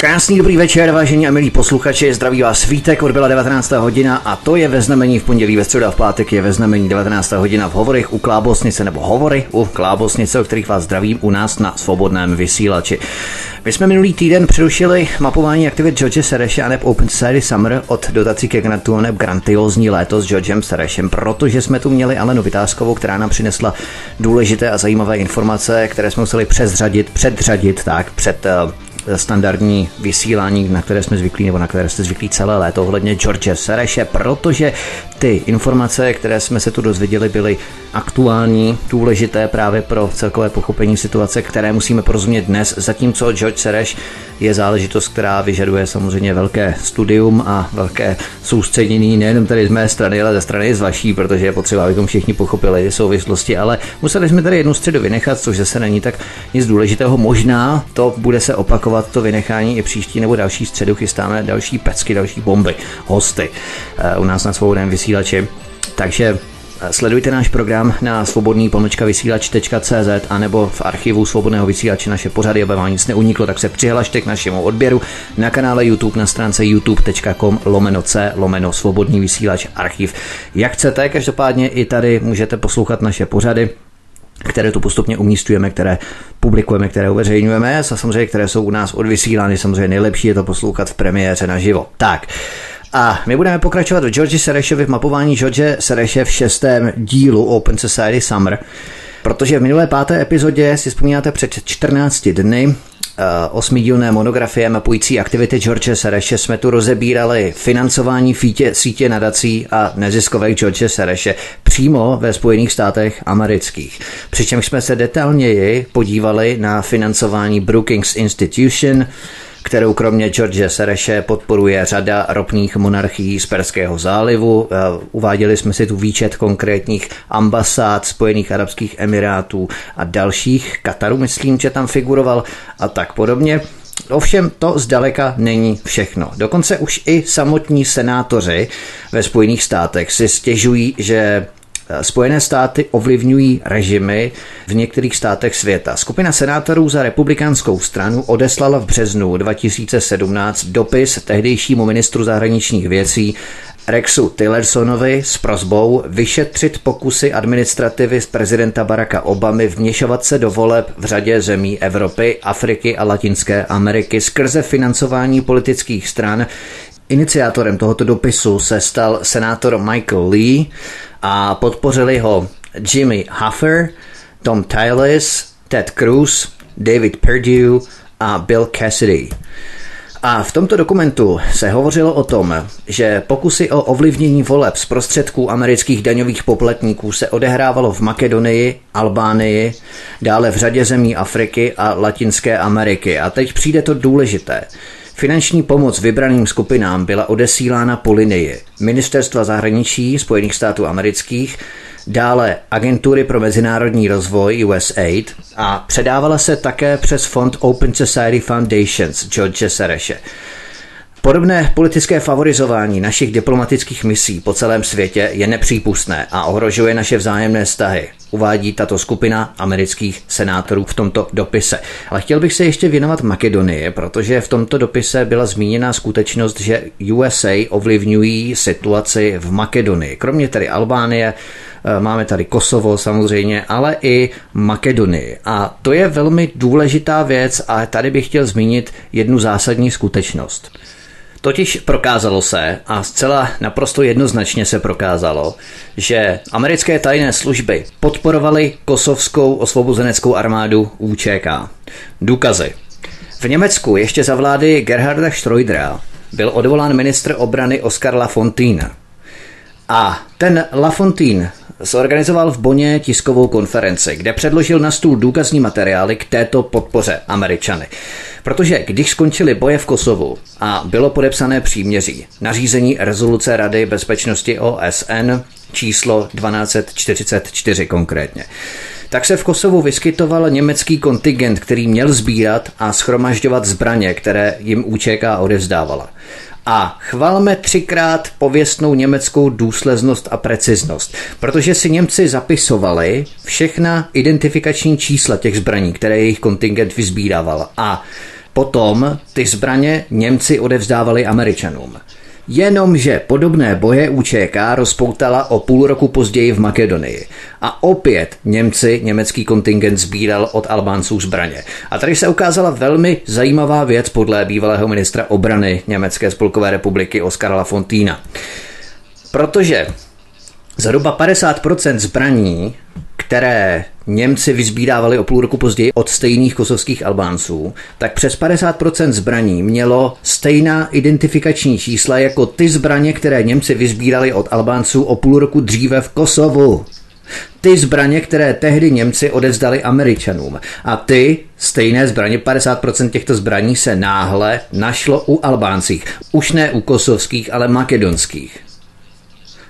Krásný dobrý večer, vážení a milí posluchači, zdraví vás svítek, odbyla 19. hodina a to je ve znamení v pondělí, ve středu a v pátek je ve znamení 19. hodina v hovorech u Klábosnice nebo hovory u Klábosnice, o kterých vás zdravím u nás na svobodném vysílači. My jsme minulý týden přerušili mapování aktivit George Sereše a neb Open Society Summer od dotací ke grantu a neb grandiozní léto s Georgem Serešem, protože jsme tu měli Alenu Vytázkovou, která nám přinesla důležité a zajímavé informace, které jsme museli přezřadit, předřadit tak před uh, standardní vysílání, na které jsme zvyklí, nebo na které jste zvyklí celé léto ohledně George Sereše, protože ty informace, které jsme se tu dozvěděli, byly aktuální, důležité právě pro celkové pochopení situace, které musíme porozumět dnes, zatímco George Sereš je záležitost, která vyžaduje samozřejmě velké studium a velké soustředění nejenom tady z mé strany, ale ze strany z vaší, protože je potřeba, abychom všichni pochopili souvislosti, ale museli jsme tady jednu středu vynechat, což zase není tak nic důležitého. Možná to bude se opakovat to vynechání i příští nebo další středu. Chystáme další pecky, další bomby, hosty eh, u nás na svobodném vysílači. Takže Sledujte náš program na svobodný pomlčka vysílač.cz a nebo v archivu svobodného vysílače naše pořady, aby vám nic neuniklo, tak se přihlašte k našemu odběru na kanále YouTube na stránce youtube.com lomeno c lomeno svobodný vysílač archiv. Jak chcete, každopádně i tady můžete poslouchat naše pořady které tu postupně umístujeme, které publikujeme, které uveřejňujeme a samozřejmě, které jsou u nás odvysílány. Samozřejmě nejlepší je to poslouchat v premiéře naživo. Tak, a my budeme pokračovat v George Serešovi v mapování George Sereše v šestém dílu Open Society Summer, protože v minulé páté epizodě si vzpomínáte před 14 dny eh, osmidílné monografie mapující aktivity George Sereše jsme tu rozebírali financování fítě, sítě nadací a neziskovek George Sereše přímo ve Spojených státech amerických. Přičemž jsme se detailněji podívali na financování Brookings Institution, kterou kromě George Sereše podporuje řada ropných monarchií z Perského zálivu. Eh, uváděli jsme si tu výčet konkrétních ambasád Spojených Arabských Emirátů a dalších. Kataru, myslím, že tam figuroval a tak podobně. Ovšem to zdaleka není všechno. Dokonce už i samotní senátoři ve Spojených státech si stěžují, že Spojené státy ovlivňují režimy v některých státech světa. Skupina senátorů za republikánskou stranu odeslala v březnu 2017 dopis tehdejšímu ministru zahraničních věcí Rexu Tillersonovi s prozbou vyšetřit pokusy administrativy z prezidenta Baracka Obamy vměšovat se do voleb v řadě zemí Evropy, Afriky a Latinské Ameriky skrze financování politických stran. Iniciátorem tohoto dopisu se stal senátor Michael Lee, a podpořili ho Jimmy Huffer, Tom Tyles, Ted Cruz, David Perdue a Bill Cassidy. A v tomto dokumentu se hovořilo o tom, že pokusy o ovlivnění voleb z prostředků amerických daňových poplatníků se odehrávalo v Makedonii, Albánii, dále v řadě zemí Afriky a Latinské Ameriky. A teď přijde to důležité. Finanční pomoc vybraným skupinám byla odesílána po linii Ministerstva zahraničí Spojených států amerických, dále Agentury pro mezinárodní rozvoj USAID a předávala se také přes fond Open Society Foundations George Sereše. Podobné politické favorizování našich diplomatických misí po celém světě je nepřípustné a ohrožuje naše vzájemné vztahy, uvádí tato skupina amerických senátorů v tomto dopise. Ale chtěl bych se ještě věnovat Makedonii, protože v tomto dopise byla zmíněna skutečnost, že USA ovlivňují situaci v Makedonii. Kromě tedy Albánie, eh, Máme tady Kosovo samozřejmě, ale i Makedonii. A to je velmi důležitá věc a tady bych chtěl zmínit jednu zásadní skutečnost. Totiž prokázalo se, a zcela naprosto jednoznačně se prokázalo, že americké tajné služby podporovaly kosovskou osvobozeneckou armádu UČK. Důkazy. V Německu ještě za vlády Gerharda Schroedera byl odvolán ministr obrany Oskar Lafontaine. A ten Lafontaine zorganizoval v Boně tiskovou konferenci, kde předložil na stůl důkazní materiály k této podpoře Američany. Protože když skončily boje v Kosovu a bylo podepsané příměří, nařízení rezoluce Rady bezpečnosti OSN číslo 1244 konkrétně, tak se v Kosovu vyskytoval německý kontingent, který měl sbírat a schromažďovat zbraně, které jim UČK odevzdávala a chvalme třikrát pověstnou německou důslednost a preciznost, protože si Němci zapisovali všechna identifikační čísla těch zbraní, které jejich kontingent vyzbíraval a Potom ty zbraně Němci odevzdávali Američanům. Jenomže podobné boje UČK rozpoutala o půl roku později v Makedonii. A opět Němci, německý kontingent sbíral od Albánců zbraně. A tady se ukázala velmi zajímavá věc podle bývalého ministra obrany Německé spolkové republiky Oskara Lafontína. Protože zhruba 50% zbraní které Němci vyzbírávali o půl roku později od stejných kosovských Albánců, tak přes 50% zbraní mělo stejná identifikační čísla jako ty zbraně, které Němci vyzbírali od Albánců o půl roku dříve v Kosovu. Ty zbraně, které tehdy Němci odevzdali Američanům. A ty stejné zbraně, 50% těchto zbraní se náhle našlo u Albáncích. Už ne u kosovských, ale makedonských.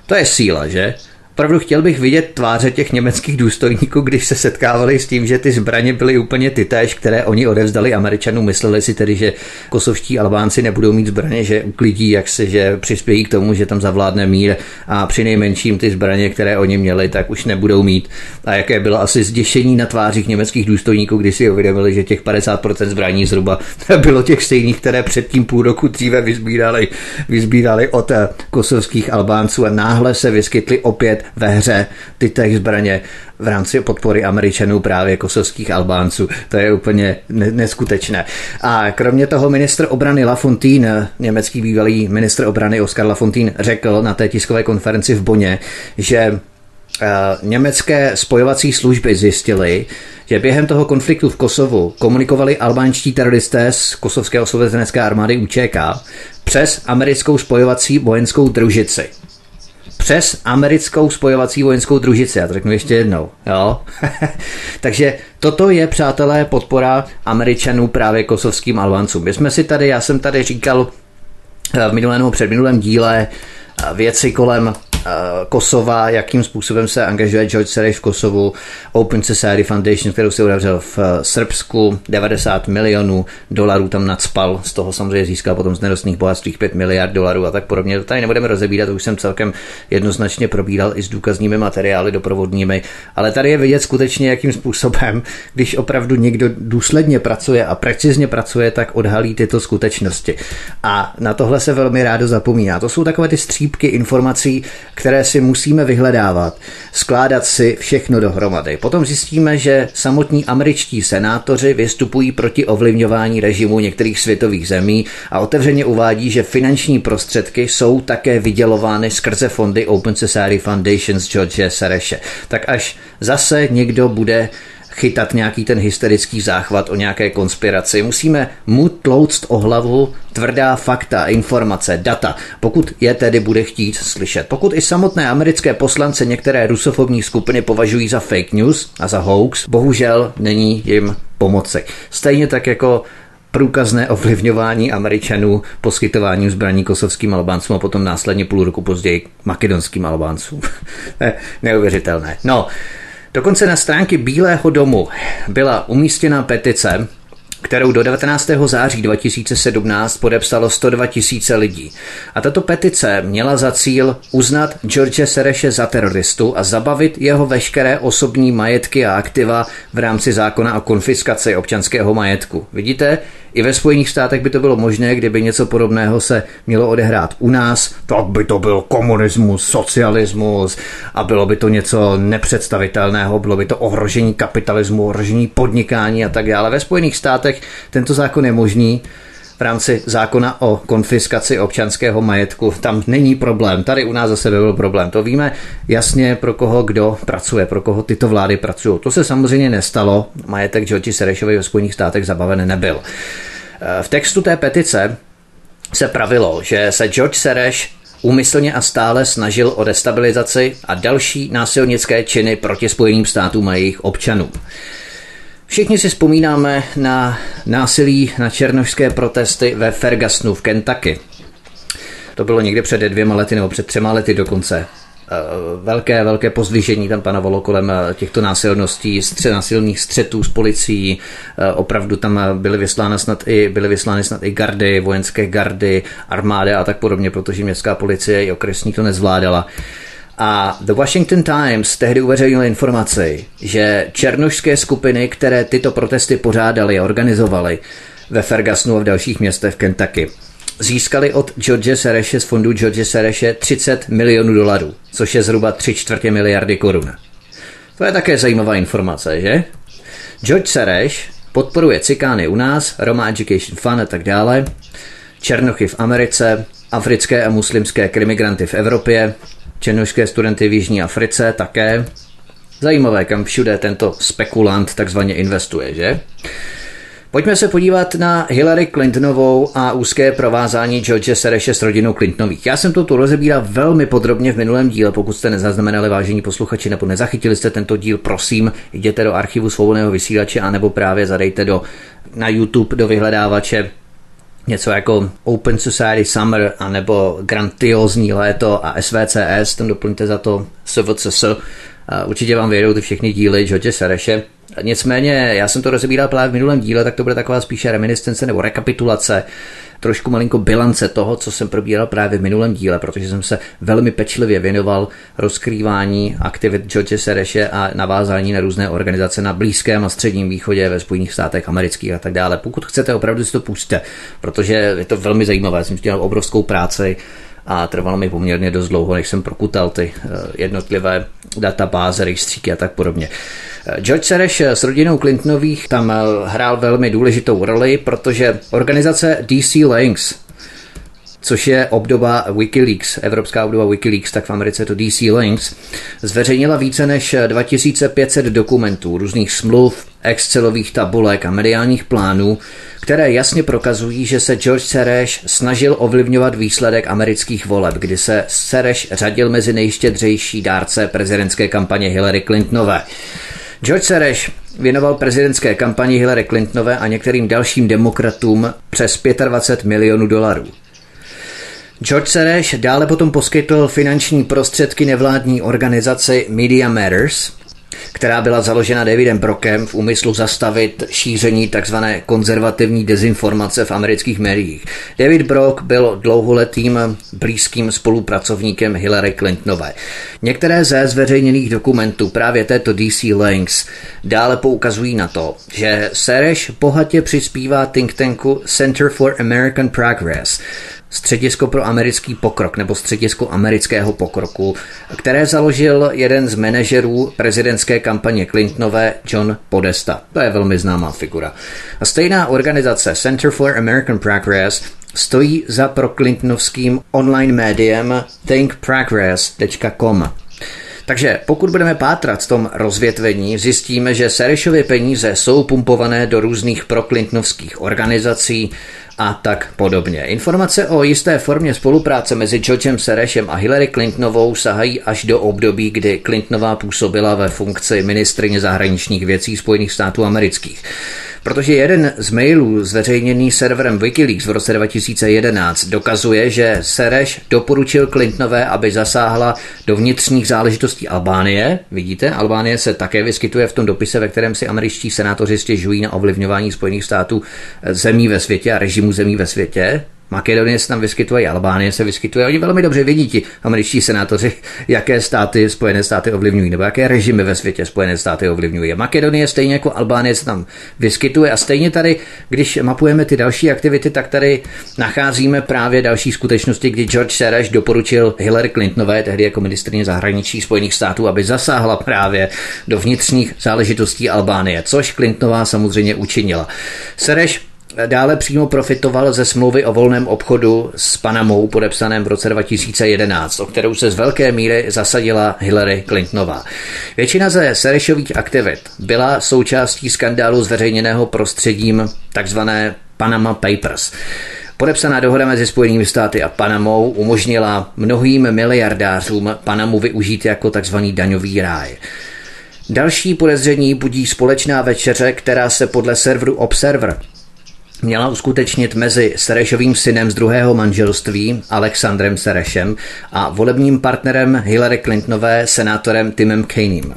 To je síla, že? Opravdu chtěl bych vidět tváře těch německých důstojníků, když se setkávali s tím, že ty zbraně byly úplně ty též, které oni odevzdali Američanům. Mysleli si tedy, že kosovští Albánci nebudou mít zbraně, že uklidí, jak se, že přispějí k tomu, že tam zavládne mír a při nejmenším ty zbraně, které oni měli, tak už nebudou mít. A jaké bylo asi zděšení na tvářích německých důstojníků, když si uvědomili, že těch 50% zbraní zhruba bylo těch stejných, které předtím půl roku dříve vyzbírali, vyzbírali od kosovských Albánců a náhle se vyskytly opět ve hře ty těch zbraně v rámci podpory Američanů právě kosovských Albánců. To je úplně neskutečné. A kromě toho ministr obrany Lafontaine, německý bývalý ministr obrany Oskar Lafontaine, řekl na té tiskové konferenci v Boně, že eh, německé spojovací služby zjistily, že během toho konfliktu v Kosovu komunikovali albánští teroristé z kosovské osvobozenecké armády UČK přes americkou spojovací vojenskou družici přes americkou spojovací vojenskou družici. Já to řeknu ještě jednou. Jo? Takže toto je, přátelé, podpora Američanů právě kosovským Albáncům. My jsme si tady, já jsem tady říkal eh, v minulém nebo předminulém díle eh, věci kolem Kosova, jakým způsobem se angažuje George Soros v Kosovu, Open Society Foundation, kterou se udavřel v eh, Srbsku, 90 milionů dolarů tam nadspal, z toho samozřejmě získal potom z nerostných bohatství 5 miliard dolarů a tak podobně. To tady nebudeme rozebírat, to už jsem celkem jednoznačně probíral i s důkazními materiály doprovodními, ale tady je vidět skutečně, jakým způsobem, když opravdu někdo důsledně pracuje a precizně pracuje, tak odhalí tyto skutečnosti. A na tohle se velmi rádo zapomíná. To jsou takové ty střípky informací, které si musíme vyhledávat, skládat si všechno dohromady. Potom zjistíme, že samotní američtí senátoři vystupují proti ovlivňování režimu některých světových zemí a otevřeně uvádí, že finanční prostředky jsou také vydělovány skrze fondy Open Society Foundations George Sereše. Tak až zase někdo bude chytat nějaký ten hysterický záchvat o nějaké konspiraci. Musíme mu tlouct o hlavu tvrdá fakta, informace, data, pokud je tedy bude chtít slyšet. Pokud i samotné americké poslance některé rusofobní skupiny považují za fake news a za hoax, bohužel není jim pomoci. Stejně tak jako průkazné ovlivňování Američanů poskytováním zbraní kosovským Albáncům a potom následně půl roku později makedonským Albáncům. Neuvěřitelné. No, Dokonce na stránky Bílého domu byla umístěna petice, kterou do 19. září 2017 podepsalo 102 tisíce lidí. A tato petice měla za cíl uznat George Sereše za teroristu a zabavit jeho veškeré osobní majetky a aktiva v rámci zákona o konfiskaci občanského majetku. Vidíte, i ve Spojených státech by to bylo možné, kdyby něco podobného se mělo odehrát u nás, tak by to byl komunismus, socialismus a bylo by to něco nepředstavitelného, bylo by to ohrožení kapitalismu, ohrožení podnikání a tak dále. Ve Spojených státech tento zákon je možný, v rámci zákona o konfiskaci občanského majetku. Tam není problém. Tady u nás zase byl problém. To víme jasně, pro koho kdo pracuje, pro koho tyto vlády pracují. To se samozřejmě nestalo. Majetek George Serešovi ve Spojených státech zabaven nebyl. V textu té petice se pravilo, že se George Sereš úmyslně a stále snažil o destabilizaci a další násilnické činy proti Spojeným státům a jejich občanům. Všichni si vzpomínáme na násilí na černožské protesty ve Fergusonu v Kentucky. To bylo někde před dvěma lety nebo před třema lety dokonce. Eh, velké, velké pozdvižení tam panovalo kolem eh, těchto násilností, stře, násilných střetů s policií. Eh, opravdu tam byly vyslány snad i, byly vyslány snad i gardy, vojenské gardy, armády a tak podobně, protože městská policie i okresní to nezvládala. A The Washington Times tehdy uveřejnil informaci, že černošské skupiny, které tyto protesty pořádaly a organizovaly, ve Fergusonu a v dalších městech v Kentucky získali od George Sereše z fondu George Sereše 30 milionů dolarů, což je zhruba 3 čtvrtě miliardy korun. To je také zajímavá informace, že? George Sereš podporuje cikány u nás, Roma Education Fund a tak dále, černochy v Americe, africké a muslimské krimigranty v Evropě, černošské studenty v Jižní Africe také. Zajímavé, kam všude tento spekulant takzvaně investuje, že? Pojďme se podívat na Hillary Clintonovou a úzké provázání George Sereše s rodinou Clintonových. Já jsem to tu rozebíral velmi podrobně v minulém díle, pokud jste nezaznamenali vážení posluchači nebo nezachytili jste tento díl, prosím, jděte do archivu svobodného vysílače anebo právě zadejte do, na YouTube do vyhledávače něco jako Open Society Summer anebo Grandiozní léto a SVCS, tam doplňte za to SVCS. Určitě vám vědou ty všechny díly George Sereše. Nicméně, já jsem to rozebíral právě v minulém díle, tak to bude taková spíše reminiscence nebo rekapitulace, trošku malinko bilance toho, co jsem probíral právě v minulém díle, protože jsem se velmi pečlivě věnoval rozkrývání aktivit George Sereše a navázání na různé organizace na Blízkém a Středním východě ve Spojených státech amerických a tak dále. Pokud chcete, opravdu si to pusťte, protože je to velmi zajímavé. Jsem dělal obrovskou práci a trvalo mi poměrně dost dlouho, než jsem prokutal ty eh, jednotlivé databáze, rejstříky a tak podobně. Eh, George Sereš s rodinou Clintonových tam eh, hrál velmi důležitou roli, protože organizace DC Links, což je obdoba Wikileaks, evropská obdoba Wikileaks, tak v Americe to DC Links, zveřejnila více než 2500 dokumentů, různých smluv, Excelových tabulek a mediálních plánů, které jasně prokazují, že se George Sereš snažil ovlivňovat výsledek amerických voleb, kdy se Sereš řadil mezi nejštědřejší dárce prezidentské kampaně Hillary Clintonové. George Sereš věnoval prezidentské kampani Hillary Clintonové a některým dalším demokratům přes 25 milionů dolarů. George Sereš dále potom poskytl finanční prostředky nevládní organizaci Media Matters, která byla založena Davidem Brockem v úmyslu zastavit šíření tzv. konzervativní dezinformace v amerických médiích. David Brock byl dlouholetým blízkým spolupracovníkem Hillary Clintonové. Některé ze zveřejněných dokumentů právě této DC Links dále poukazují na to, že Sereš bohatě přispívá think tanku Center for American Progress, Středisko pro americký pokrok nebo Středisko amerického pokroku, které založil jeden z manažerů prezidentské kampaně Clintonové John Podesta. To je velmi známá figura. A stejná organizace Center for American Progress stojí za proklintonovským online médiem thinkprogress.com. Takže pokud budeme pátrat v tom rozvětvení, zjistíme, že Serešovy peníze jsou pumpované do různých proklintnovských organizací, a tak podobně. Informace o jisté formě spolupráce mezi Georgem Serešem a Hillary Clintonovou sahají až do období, kdy Clintonová působila ve funkci ministrině zahraničních věcí Spojených států amerických. Protože jeden z mailů zveřejněný serverem Wikileaks v roce 2011 dokazuje, že Sereš doporučil Clintonové, aby zasáhla do vnitřních záležitostí Albánie. Vidíte, Albánie se také vyskytuje v tom dopise, ve kterém si američtí senátoři stěžují na ovlivňování Spojených států zemí ve světě a režimu zemí ve světě. Makedonie se tam vyskytuje, Albánie se vyskytuje. Oni velmi dobře vidí ti američtí senátoři, jaké státy Spojené státy ovlivňují, nebo jaké režimy ve světě Spojené státy ovlivňují. Makedonie stejně jako Albánie se tam vyskytuje a stejně tady, když mapujeme ty další aktivity, tak tady nacházíme právě další skutečnosti, kdy George Soros doporučil Hillary Clintonové, tehdy jako ministrně zahraničí Spojených států, aby zasáhla právě do vnitřních záležitostí Albánie, což Clintonová samozřejmě učinila. Sereš dále přímo profitoval ze smlouvy o volném obchodu s Panamou podepsaném v roce 2011, o kterou se z velké míry zasadila Hillary Clintonová. Většina ze Serešových aktivit byla součástí skandálu zveřejněného prostředím takzvané Panama Papers. Podepsaná dohoda mezi Spojenými státy a Panamou umožnila mnohým miliardářům Panamu využít jako takzvaný daňový ráj. Další podezření budí společná večeře, která se podle serveru Observer měla uskutečnit mezi Serešovým synem z druhého manželství Alexandrem Serešem a volebním partnerem Hillary Clintonové senátorem Timem Kaneym.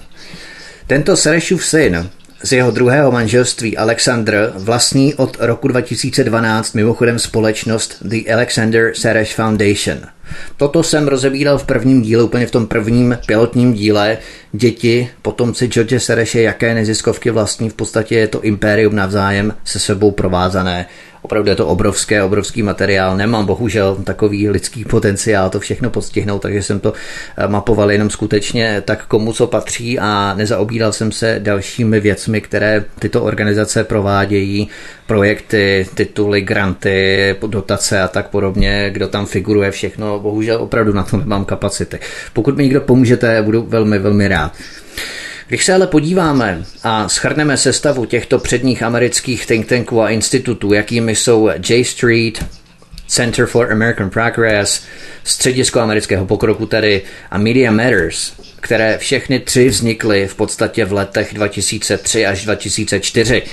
Tento Serešův syn z jeho druhého manželství Alexander vlastní od roku 2012 mimochodem společnost The Alexander Sereš Foundation – Toto jsem rozebíral v prvním díle, úplně v tom prvním pilotním díle. Děti, potomci George Sereše, jaké neziskovky vlastní, v podstatě je to impérium navzájem se sebou provázané. Opravdu je to obrovské, obrovský materiál. Nemám bohužel takový lidský potenciál to všechno postihnout, takže jsem to eh, mapoval jenom skutečně tak komu co patří a nezaobíral jsem se dalšími věcmi, které tyto organizace provádějí, projekty, tituly, granty, dotace a tak podobně, kdo tam figuruje všechno. Bohužel opravdu na to nemám kapacity. Pokud mi někdo pomůžete, budu velmi, velmi rád. Když se ale podíváme a schrneme sestavu těchto předních amerických think tanků a institutů, jakými jsou J Street, Center for American Progress, Středisko amerického pokroku tedy a Media Matters, které všechny tři vznikly v podstatě v letech 2003 až 2004,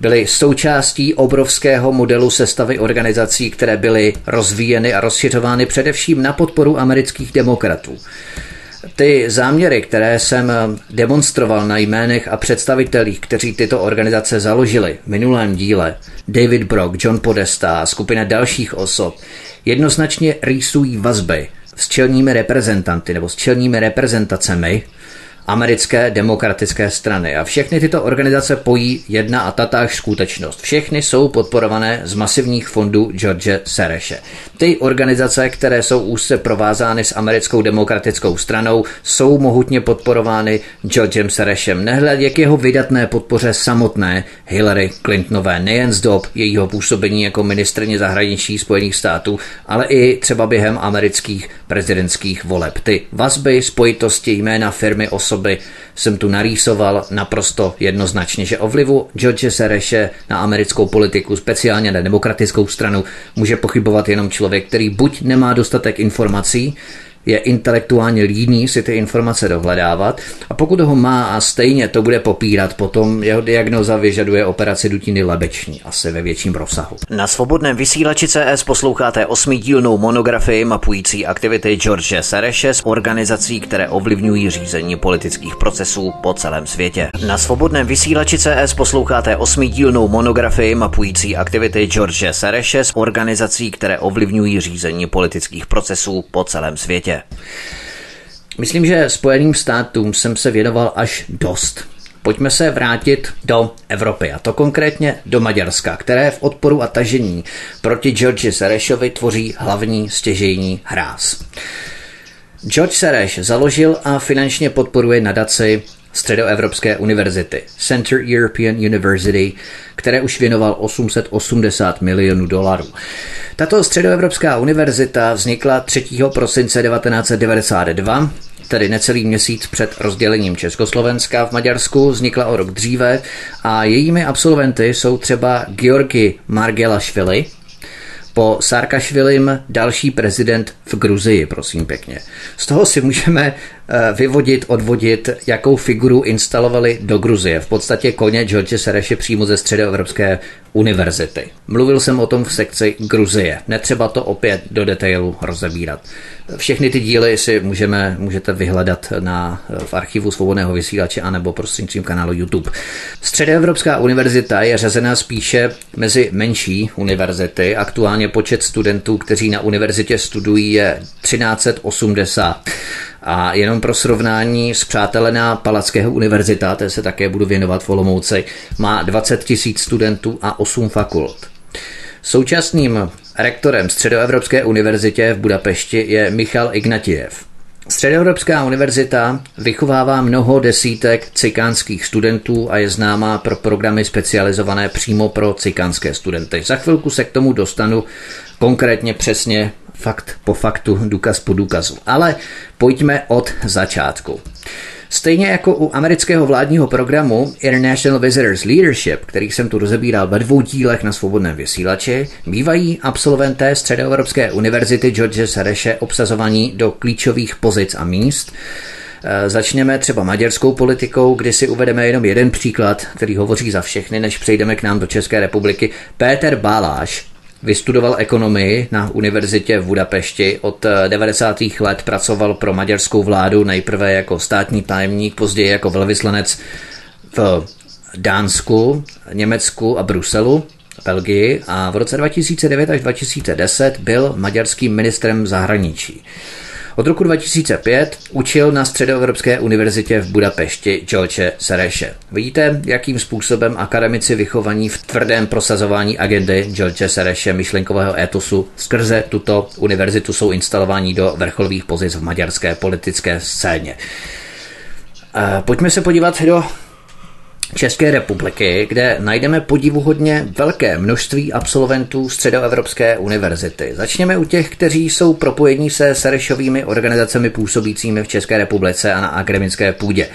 byly součástí obrovského modelu sestavy organizací, které byly rozvíjeny a rozšiřovány především na podporu amerických demokratů. Ty záměry, které jsem demonstroval na jménech a představitelích, kteří tyto organizace založili v minulém díle, David Brock, John Podesta a skupina dalších osob, jednoznačně rýsují vazby s čelními reprezentanty nebo s čelními reprezentacemi americké demokratické strany. A všechny tyto organizace pojí jedna a tatáž skutečnost. Všechny jsou podporované z masivních fondů George Sereše. Ty organizace, které jsou úzce provázány s americkou demokratickou stranou, jsou mohutně podporovány Georgem Serešem. Nehledě k jeho vydatné podpoře samotné Hillary Clintonové, nejen z dob jejího působení jako ministrně zahraničí Spojených států, ale i třeba během amerických prezidentských voleb. Ty vazby, spojitosti, jména firmy, osoby osoby jsem tu narýsoval naprosto jednoznačně, že o vlivu George Sereše na americkou politiku, speciálně na demokratickou stranu, může pochybovat jenom člověk, který buď nemá dostatek informací, je intelektuálně líný si ty informace dohledávat a pokud ho má a stejně to bude popírat, potom jeho diagnoza vyžaduje operaci dutiny lebeční, asi ve větším rozsahu. Na svobodném vysílači CS posloucháte osmidílnou monografii mapující aktivity George Sereše z organizací, které ovlivňují řízení politických procesů po celém světě. Na svobodném vysílači CS posloucháte osmidílnou monografii mapující aktivity George Sereše z organizací, které ovlivňují řízení politických procesů po celém světě světě. Myslím, že Spojeným státům jsem se věnoval až dost. Pojďme se vrátit do Evropy, a to konkrétně do Maďarska, které v odporu a tažení proti Georgi Serešovi tvoří hlavní stěžejní hráz. George Sereš založil a finančně podporuje nadaci Středoevropské univerzity, Center European University, které už věnoval 880 milionů dolarů. Tato Středoevropská univerzita vznikla 3. prosince 1992 tedy necelý měsíc před rozdělením Československa v Maďarsku, vznikla o rok dříve a jejími absolventy jsou třeba Georgi Margelašvili, po Sarkašvilim další prezident v Gruzii, prosím pěkně. Z toho si můžeme vyvodit, odvodit, jakou figuru instalovali do Gruzie. V podstatě koně George Sereše přímo ze Středoevropské univerzity. Mluvil jsem o tom v sekci Gruzie. Netřeba to opět do detailu rozebírat. Všechny ty díly si můžeme, můžete vyhledat na, v archivu svobodného vysílače anebo prostřednictvím kanálu YouTube. Středoevropská univerzita je řazená spíše mezi menší univerzity. Aktuálně počet studentů, kteří na univerzitě studují, je 1380. A jenom pro srovnání s přátelená Palackého univerzita, té se také budu věnovat v Olomouci, má 20 tisíc studentů a 8 fakult. Současným rektorem Středoevropské univerzitě v Budapešti je Michal Ignatiev. Středoevropská univerzita vychovává mnoho desítek cikánských studentů a je známá pro programy specializované přímo pro cikánské studenty. Za chvilku se k tomu dostanu konkrétně přesně fakt po faktu, důkaz po důkazu. Ale pojďme od začátku. Stejně jako u amerického vládního programu International Visitors Leadership, který jsem tu rozebíral ve dvou dílech na svobodném vysílači, bývají absolventé Středoevropské univerzity George Sereše obsazovaní do klíčových pozic a míst. E, začněme třeba maďarskou politikou, kdy si uvedeme jenom jeden příklad, který hovoří za všechny, než přejdeme k nám do České republiky. Péter Baláš, Vystudoval ekonomii na univerzitě v Budapešti. Od 90. Eh, let pracoval pro maďarskou vládu nejprve jako státní tajemník, později jako velvyslanec v Dánsku, Německu a Bruselu. Belgii a v roce 2009 až 2010 byl maďarským ministrem zahraničí. Od roku 2005 učil na Středoevropské univerzitě v Budapešti George Sereše. Vidíte, jakým způsobem akademici vychovaní v tvrdém prosazování agendy George Sereše myšlenkového etosu skrze tuto univerzitu jsou instalováni do vrcholových pozic v maďarské politické scéně. Pojďme se podívat do České republiky, kde najdeme podivuhodně velké množství absolventů Středoevropské univerzity. Začněme u těch, kteří jsou propojení se Serešovými organizacemi působícími v České republice a na akademické půdě.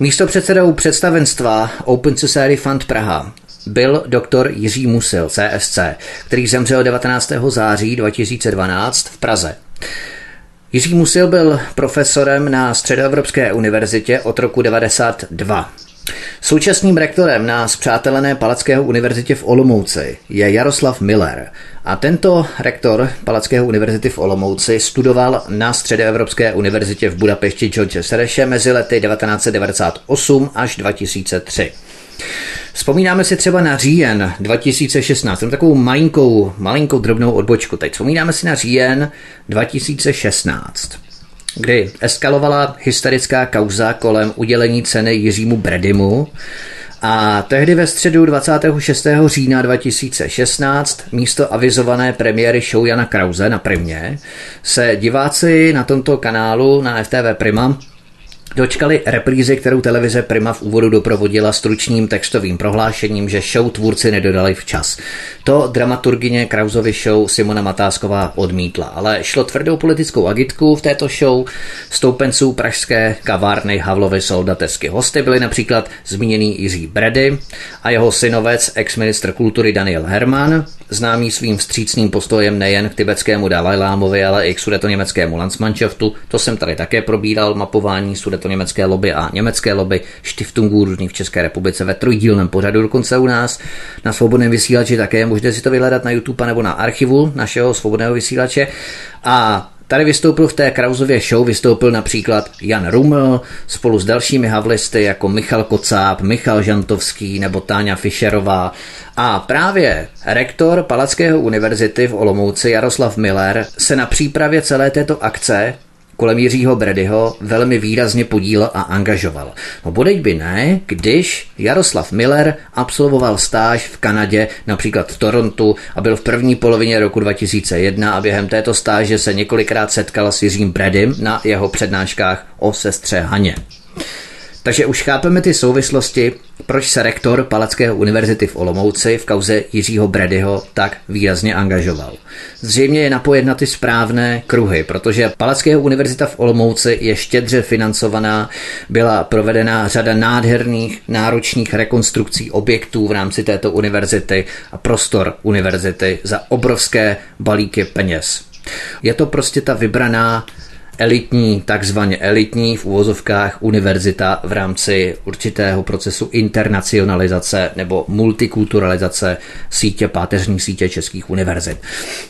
Místo předsedou představenstva Open Society Fund Praha byl doktor Jiří Musil, CSC, který zemřel 19. září 2012 v Praze. Jiří Musil byl profesorem na Středoevropské univerzitě od roku 1992. Současným rektorem na zpřátelené Palackého univerzitě v Olomouci je Jaroslav Miller a tento rektor Palackého univerzity v Olomouci studoval na Středoevropské univerzitě v Budapešti George Sereše mezi lety 1998 až 2003. Vzpomínáme si třeba na říjen 2016, jsem takovou malinkou, malinkou drobnou odbočku teď. Vzpomínáme si na říjen 2016 kdy eskalovala hysterická kauza kolem udělení ceny Jiřímu Bredimu, a tehdy ve středu 26. října 2016 místo avizované premiéry show Jana Krause na Primě se diváci na tomto kanálu na FTV Prima dočkali reprízy, kterou televize Prima v úvodu doprovodila stručným textovým prohlášením, že show tvůrci nedodali včas. To dramaturgině Krauzovy show Simona Matásková odmítla, ale šlo tvrdou politickou agitku v této show stoupenců pražské kavárny Havlovy soldatesky. Hosty byli například zmíněný Jiří Bredy a jeho synovec, ex-ministr kultury Daniel Herman, známý svým vstřícným postojem nejen k tibetskému Dalajlámovi, ale i k sudetoněmeckému Landsmannschaftu. To jsem tady také probíral, mapování sudetoněmecké lobby a německé lobby Stiftungů různých v České republice ve trojdílném pořadu, dokonce u nás na svobodném vysílači také můžete si to vyhledat na YouTube nebo na archivu našeho svobodného vysílače. A Tady vystoupil v té Krauzově show, vystoupil například Jan Ruml spolu s dalšími havlisty jako Michal Kocáb, Michal Žantovský nebo Táňa Fischerová. A právě rektor Palackého univerzity v Olomouci Jaroslav Miller se na přípravě celé této akce kolem Jiřího Bredyho velmi výrazně podílel a angažoval. No bodeď by ne, když Jaroslav Miller absolvoval stáž v Kanadě, například v Torontu a byl v první polovině roku 2001 a během této stáže se několikrát setkal s Jiřím Bredym na jeho přednáškách o sestře Haně. Takže už chápeme ty souvislosti, proč se rektor Palackého univerzity v Olomouci v kauze Jiřího Bredyho tak výrazně angažoval. Zřejmě je napojen na ty správné kruhy, protože Palackého univerzita v Olomouci je štědře financovaná, byla provedena řada nádherných, náročných rekonstrukcí objektů v rámci této univerzity a prostor univerzity za obrovské balíky peněz. Je to prostě ta vybraná elitní, takzvaně elitní v úvozovkách univerzita v rámci určitého procesu internacionalizace nebo multikulturalizace sítě, páteřní sítě českých univerzit.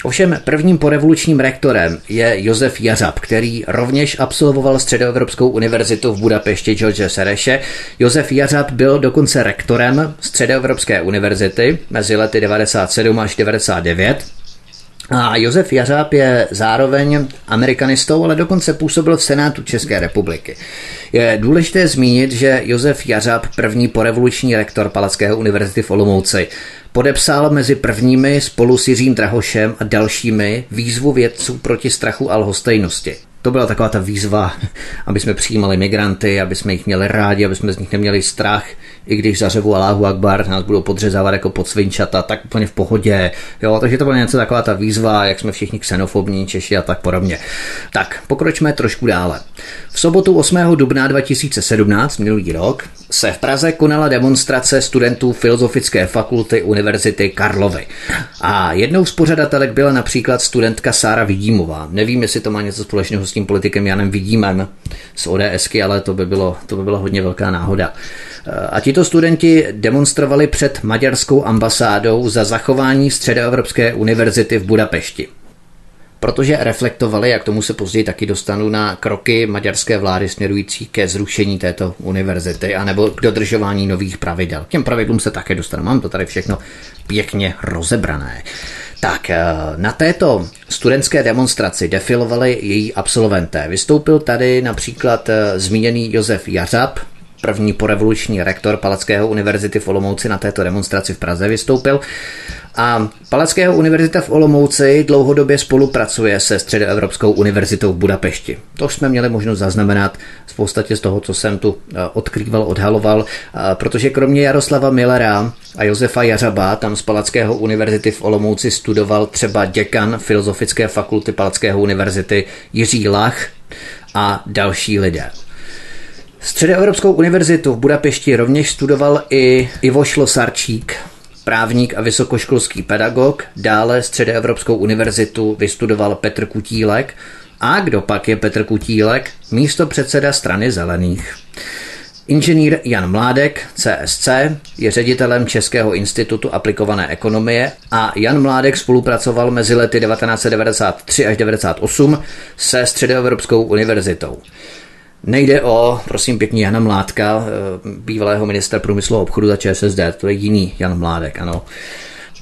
Ovšem prvním porevolučním rektorem je Josef Jařab, který rovněž absolvoval Středoevropskou univerzitu v Budapešti George Sereše. Josef Jařab byl dokonce rektorem Středoevropské univerzity mezi lety 97 až 99 a Josef Jařáb je zároveň amerikanistou, ale dokonce působil v Senátu České republiky. Je důležité zmínit, že Josef Jařáb, první porevoluční rektor Palackého univerzity v Olomouci, podepsal mezi prvními spolu s Jiřím Drahošem a dalšími výzvu vědců proti strachu a lhostejnosti. To byla taková ta výzva, aby jsme přijímali migranty, aby jsme jich měli rádi, aby jsme z nich neměli strach, i když zařevu Allahu Akbar, nás budou podřezávat jako podsvinčata, tak úplně v pohodě. Jo, takže to byla něco taková ta výzva, jak jsme všichni xenofobní Češi a tak podobně. Tak, pokročme trošku dále. V sobotu 8. dubna 2017, minulý rok, se v Praze konala demonstrace studentů Filozofické fakulty Univerzity Karlovy. A jednou z pořadatelek byla například studentka Sára Vidímová. Nevím, jestli to má něco společného s tím politikem Janem Vidímem z ODSky, ale to by bylo, to by byla hodně velká náhoda. A tito studenti demonstrovali před maďarskou ambasádou za zachování Středoevropské univerzity v Budapešti. protože reflektovali, jak tomu se později taky dostanu, na kroky maďarské vlády směrující ke zrušení této univerzity anebo k dodržování nových pravidel. K těm pravidlům se také dostanu. Mám to tady všechno pěkně rozebrané. Tak eh, na této studentské demonstraci defilovali její absolventé. Vystoupil tady například eh, zmíněný Josef Jařab, první porevoluční rektor Palackého univerzity v Olomouci na této demonstraci v Praze vystoupil. A Palackého univerzita v Olomouci dlouhodobě spolupracuje se Středoevropskou univerzitou v Budapešti. To jsme měli možnost zaznamenat v podstatě z toho, co jsem tu eh, odkrýval, odhaloval, eh, protože kromě Jaroslava Millera a Josefa Jařaba tam z Palackého univerzity v Olomouci studoval třeba děkan Filozofické fakulty Palackého univerzity Jiří Lach a další lidé. Středoevropskou univerzitu v Budapešti rovněž studoval i Ivo Šlosarčík, právník a vysokoškolský pedagog. Dále Středoevropskou univerzitu vystudoval Petr Kutílek. A kdo pak je Petr Kutílek? Místo předseda strany zelených. Inženýr Jan Mládek, CSC, je ředitelem Českého institutu aplikované ekonomie a Jan Mládek spolupracoval mezi lety 1993 až 1998 se Středoevropskou univerzitou. Nejde o, prosím pěkně, Jana Mládka, eh, bývalého ministra průmyslu a obchodu za ČSSD, to je jiný Jan Mládek, ano.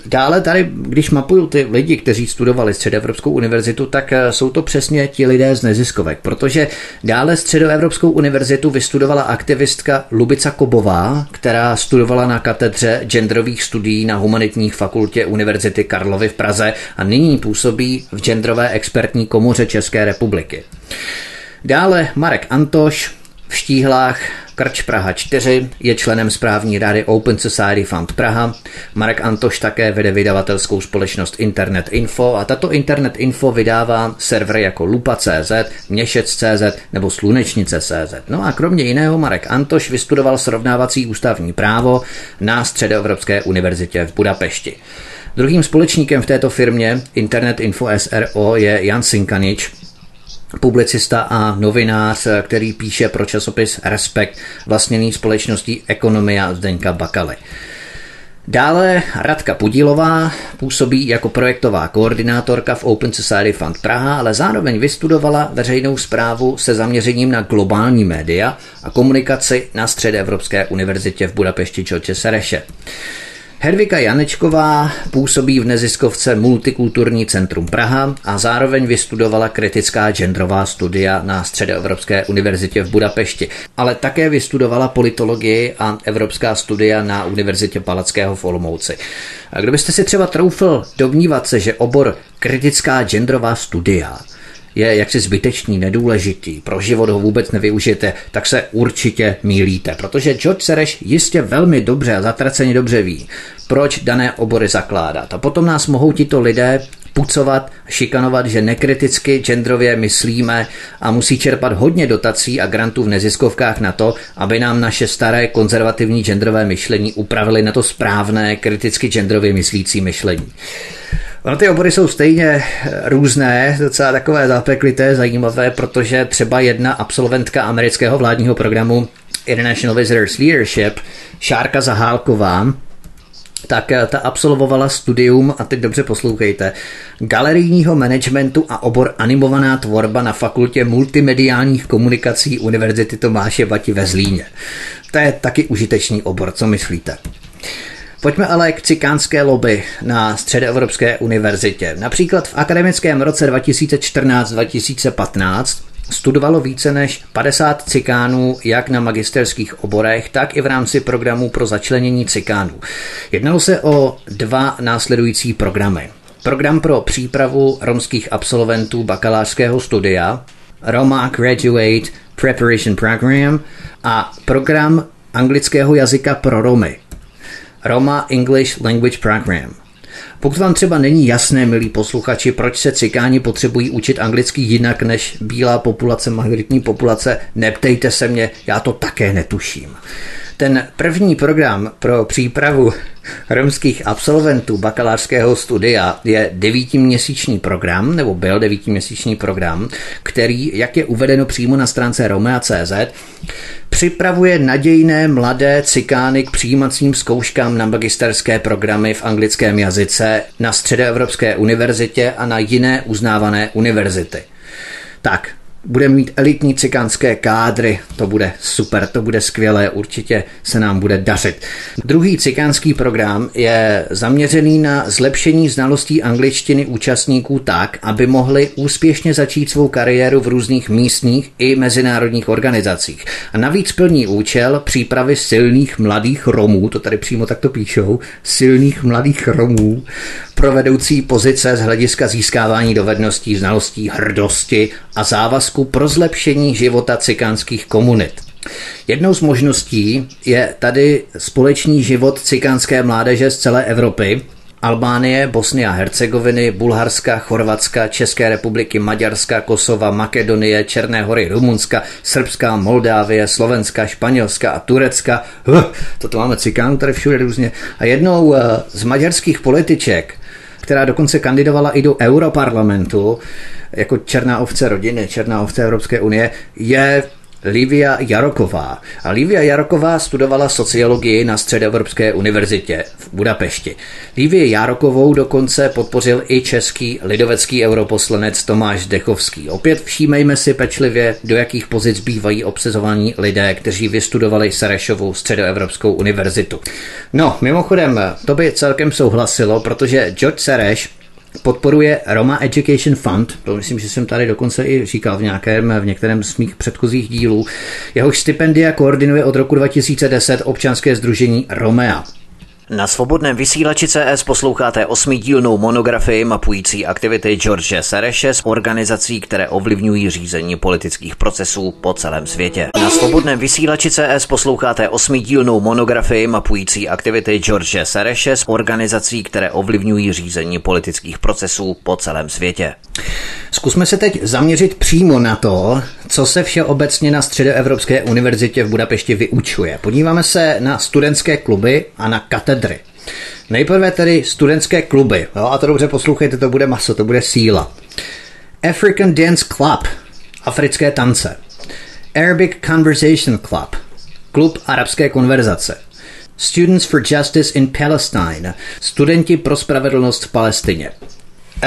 Dále tady, když mapuju ty lidi, kteří studovali Středoevropskou univerzitu, tak eh, jsou to přesně ti lidé z neziskovek, protože dále Středoevropskou univerzitu vystudovala aktivistka Lubica Kobová, která studovala na katedře genderových studií na humanitních fakultě Univerzity Karlovy v Praze a nyní působí v genderové expertní komoře České republiky. Dále Marek Antoš v Štíhlách, Krč Praha 4, je členem správní rady Open Society Fund Praha. Marek Antoš také vede vydavatelskou společnost Internet Info a tato Internet Info vydává servery jako Lupa.cz, Měšec.cz nebo Slunečnice.cz. No a kromě jiného Marek Antoš vystudoval srovnávací ústavní právo na Středoevropské univerzitě v Budapešti. Druhým společníkem v této firmě Internet Info SRO je Jan Sinkanič, publicista a novinář, který píše pro časopis Respekt vlastněný společností Ekonomia Zdeňka Bakaly. Dále Radka Podílová působí jako projektová koordinátorka v Open Society Fund Praha, ale zároveň vystudovala veřejnou zprávu se zaměřením na globální média a komunikaci na Středoevropské univerzitě v Budapešti Čoče Sereše. Hedvika Janečková působí v neziskovce Multikulturní centrum Praha a zároveň vystudovala kritická genderová studia na Středoevropské univerzitě v Budapešti, ale také vystudovala politologii a evropská studia na Univerzitě Palackého v Olomouci. A kdybyste si třeba troufl domnívat se, že obor kritická genderová studia je jaksi zbytečný, nedůležitý, pro život ho vůbec nevyužijete, tak se určitě mílíte, protože George Sereš jistě velmi dobře a zatraceně dobře ví, proč dané obory zakládat. A potom nás mohou tito lidé pucovat, šikanovat, že nekriticky genderově myslíme a musí čerpat hodně dotací a grantů v neziskovkách na to, aby nám naše staré konzervativní genderové myšlení upravili na to správné kriticky genderově myslící myšlení. Ono ty obory jsou stejně eh, různé, docela takové zapeklité, zajímavé, protože třeba jedna absolventka amerického vládního programu International Visitors Leadership, Šárka Zahálková, tak eh, ta absolvovala studium, a teď dobře poslouchejte, galerijního managementu a obor animovaná tvorba na fakultě multimediálních komunikací Univerzity Tomáše Bati ve Zlíně. To je taky užitečný obor, co myslíte? Pojďme ale k cikánské lobby na Středoevropské univerzitě. Například v akademickém roce 2014-2015 studovalo více než 50 cikánů jak na magisterských oborech, tak i v rámci programů pro začlenění cikánů. Jednalo se o dva následující programy. Program pro přípravu romských absolventů bakalářského studia, Roma Graduate Preparation Program a program anglického jazyka pro Romy, Roma English Language Program. Pokud vám třeba není jasné, milí posluchači, proč se cikáni potřebují učit anglicky jinak než bílá populace, majoritní populace, neptejte se mě, já to také netuším. Ten první program pro přípravu romských absolventů bakalářského studia je devítiměsíční program, nebo byl devítiměsíční program, který, jak je uvedeno přímo na stránce Romea.cz, připravuje nadějné mladé cikány k přijímacím zkouškám na magisterské programy v anglickém jazyce na Středoevropské univerzitě a na jiné uznávané univerzity. Tak, budeme mít elitní cikánské kádry, to bude super, to bude skvělé, určitě se nám bude dařit. Druhý cikánský program je zaměřený na zlepšení znalostí angličtiny účastníků tak, aby mohli úspěšně začít svou kariéru v různých místních i mezinárodních organizacích. A navíc plní účel přípravy silných mladých Romů, to tady přímo takto píšou, silných mladých Romů, pro vedoucí pozice z hlediska získávání dovedností, znalostí, hrdosti a závazku pro zlepšení života cikánských komunit. Jednou z možností je tady společný život cikánské mládeže z celé Evropy, Albánie, Bosny a Hercegoviny, Bulharska, Chorvatska, České republiky, Maďarska, Kosova, Makedonie, Černé hory, Rumunska, Srbska, Moldávie, Slovenska, Španělska a Turecka. Huh, toto máme cikánů tady všude různě. A jednou eh, z maďarských političek která dokonce kandidovala i do Europarlamentu jako černá ovce rodiny, černá ovce Evropské unie, je Livia Jaroková. A Livia Jaroková studovala sociologii na Středoevropské univerzitě v Budapešti. Livie Jarokovou dokonce podpořil i český lidovecký europoslanec Tomáš Dechovský. Opět všímejme si pečlivě, do jakých pozic bývají obsazovaní lidé, kteří vystudovali Serešovou Středoevropskou univerzitu. No, mimochodem, to by celkem souhlasilo, protože George Sereš podporuje Roma Education Fund, to myslím, že jsem tady dokonce i říkal v nějakém, v některém z mých předchozích dílů. Jehož stipendia koordinuje od roku 2010 občanské združení Romea. Na svobodném vysílači CS posloucháte osmidílnou monografii mapující aktivity George Sereše z organizací, které ovlivňují řízení politických procesů po celém světě. Na svobodném vysílači CS posloucháte osmidílnou monografii mapující aktivity George Sereše z organizací, které ovlivňují řízení politických procesů po celém světě. Zkusme se teď zaměřit přímo na to, co se všeobecně na Středoevropské univerzitě v Budapešti vyučuje. Podíváme se na studentské kluby a na katedry. Nejprve tedy studentské kluby. Jo, a to dobře poslouchejte, to bude maso, to bude síla. African Dance Club, africké tance. Arabic Conversation Club, klub arabské konverzace. Students for Justice in Palestine, studenti pro spravedlnost v Palestině.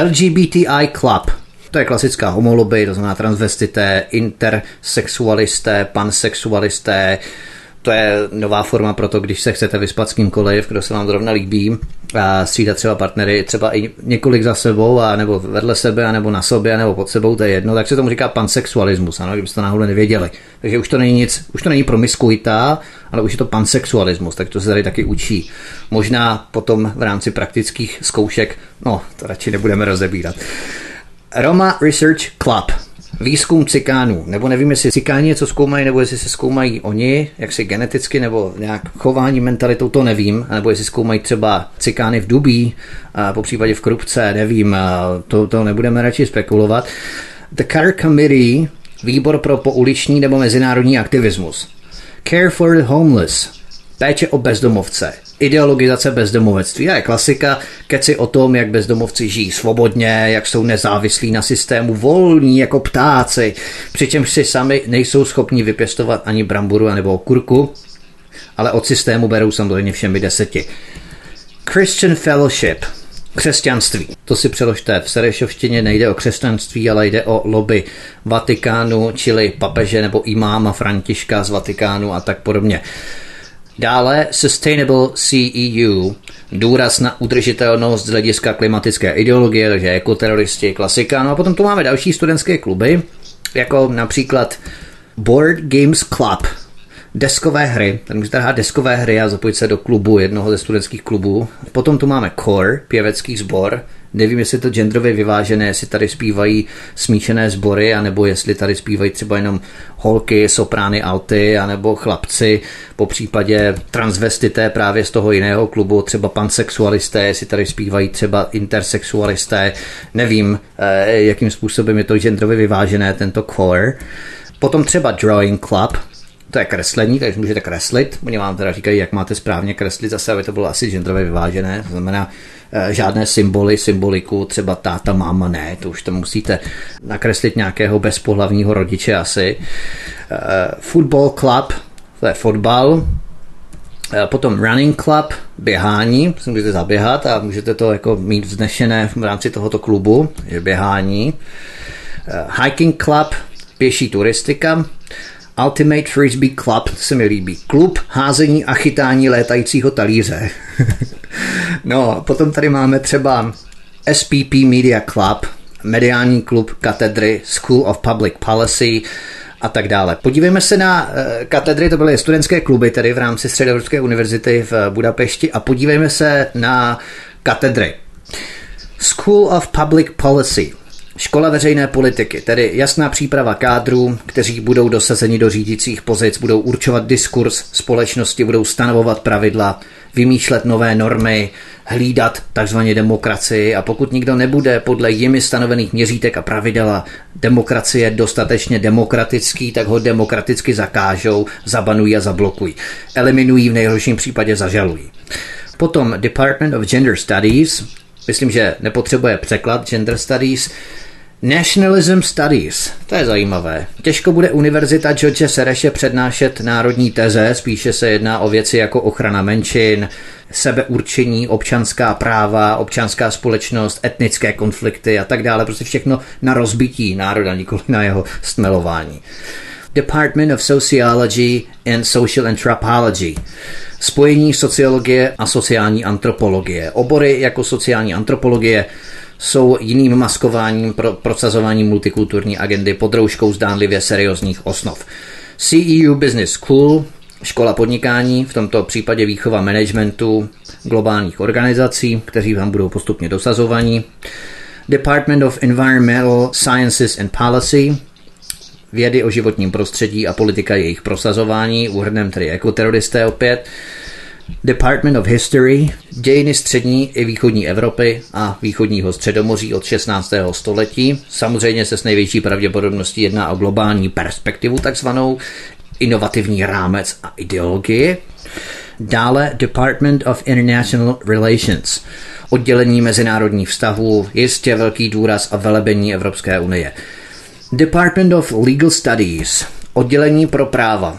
LGBTI Club, to je klasická homoloby, to znamená transvestité, intersexualisté, pansexualisté, to je nová forma pro to, když se chcete vyspat s kýmkoliv, kdo se vám zrovna líbí a střídat třeba partnery, třeba i několik za sebou, a nebo vedle sebe, a nebo na sobě, a nebo pod sebou, to je jedno, tak se tomu říká pansexualismus, ano, kdybyste to náhodou nevěděli. Takže už to není nic, už to není promiskuita, ale už je to pansexualismus, tak to se tady taky učí. Možná potom v rámci praktických zkoušek, no, to radši nebudeme rozebírat. Roma Research Club. Výzkum cikánů, nebo nevím, jestli cikáni něco zkoumají, nebo jestli se zkoumají oni, jak si geneticky, nebo nějak chování, mentalitou, to nevím, nebo jestli zkoumají třeba cikány v dubí, a po případě v krupce, nevím, to, to nebudeme radši spekulovat. The Care Committee, výbor pro pouliční nebo mezinárodní aktivismus. Care for the Homeless, péče o bezdomovce, ideologizace bezdomovectví. A je klasika, keci o tom, jak bezdomovci žijí svobodně, jak jsou nezávislí na systému, volní jako ptáci, přičemž si sami nejsou schopni vypěstovat ani bramburu nebo kurku, ale od systému berou samozřejmě všemi deseti. Christian Fellowship, křesťanství. To si přeložte v Serešovštině, nejde o křesťanství, ale jde o lobby Vatikánu, čili papeže nebo imáma Františka z Vatikánu a tak podobně. Dále Sustainable CEU, důraz na udržitelnost z hlediska klimatické ideologie, takže ekoteroristi, klasika. No a potom tu máme další studentské kluby, jako například Board Games Club, deskové hry. Tady můžete hrát deskové hry a zapojit se do klubu, jednoho ze studentských klubů. Potom tu máme Core, pěvecký sbor, Nevím, jestli to genderově vyvážené, jestli tady zpívají smíšené sbory, anebo jestli tady zpívají třeba jenom holky, soprány, alty, anebo chlapci, po případě transvestité právě z toho jiného klubu, třeba pansexualisté, jestli tady zpívají třeba intersexualisté, nevím, eh, jakým způsobem je to genderově vyvážené, tento core. Potom třeba Drawing Club, to je kreslení, takže můžete kreslit. Oni vám teda říkají, jak máte správně kreslit, zase aby to bylo asi genderově vyvážené. To znamená, žádné symboly, symboliku, třeba táta, máma, ne, to už to musíte nakreslit nějakého bezpohlavního rodiče asi. Eh, football club, to je fotbal, eh, Potom running club, běhání, můžete zaběhat a můžete to jako mít vznešené v rámci tohoto klubu, je běhání. Hiking club, pěší turistika. Ultimate Frisbee Club, se mi líbí. Klub házení a chytání létajícího talíře. no, potom tady máme třeba SPP Media Club, mediální klub katedry School of Public Policy a tak dále. Podívejme se na uh, katedry, to byly studentské kluby tedy v rámci Středoevropské univerzity v Budapešti a podívejme se na katedry. School of Public Policy – Škola veřejné politiky, tedy jasná příprava kádrů, kteří budou dosazeni do řídících pozic, budou určovat diskurs společnosti, budou stanovovat pravidla, vymýšlet nové normy, hlídat takzvaně demokracii a pokud nikdo nebude podle jimi stanovených měřítek a pravidel a demokracie dostatečně demokratický, tak ho demokraticky zakážou, zabanují a zablokují. Eliminují v nejhorším případě zažalují. Potom Department of Gender Studies, myslím, že nepotřebuje překlad Gender Studies, Nationalism Studies, to je zajímavé. Těžko bude Univerzita George Sereše přednášet národní teze, spíše se jedná o věci jako ochrana menšin, sebeurčení, občanská práva, občanská společnost, etnické konflikty a tak dále. Prostě všechno na rozbití národa, nikoli na jeho stmelování. Department of Sociology and Social Anthropology. Spojení sociologie a sociální antropologie. Obory jako sociální antropologie jsou jiným maskováním pro prosazování multikulturní agendy pod rouškou zdánlivě seriózních osnov. CEU Business School, škola podnikání, v tomto případě výchova managementu globálních organizací, kteří vám budou postupně dosazovaní. Department of Environmental Sciences and Policy, vědy o životním prostředí a politika jejich prosazování, úhrnem tedy ekoteroristé opět. Department of History, dějiny střední i východní Evropy a východního středomoří od 16. století. Samozřejmě se s největší pravděpodobností jedná o globální perspektivu, takzvanou inovativní rámec a ideologii. Dále Department of International Relations, oddělení mezinárodních vztahů, jistě velký důraz a velebení Evropské unie. Department of Legal Studies, Oddělení pro práva.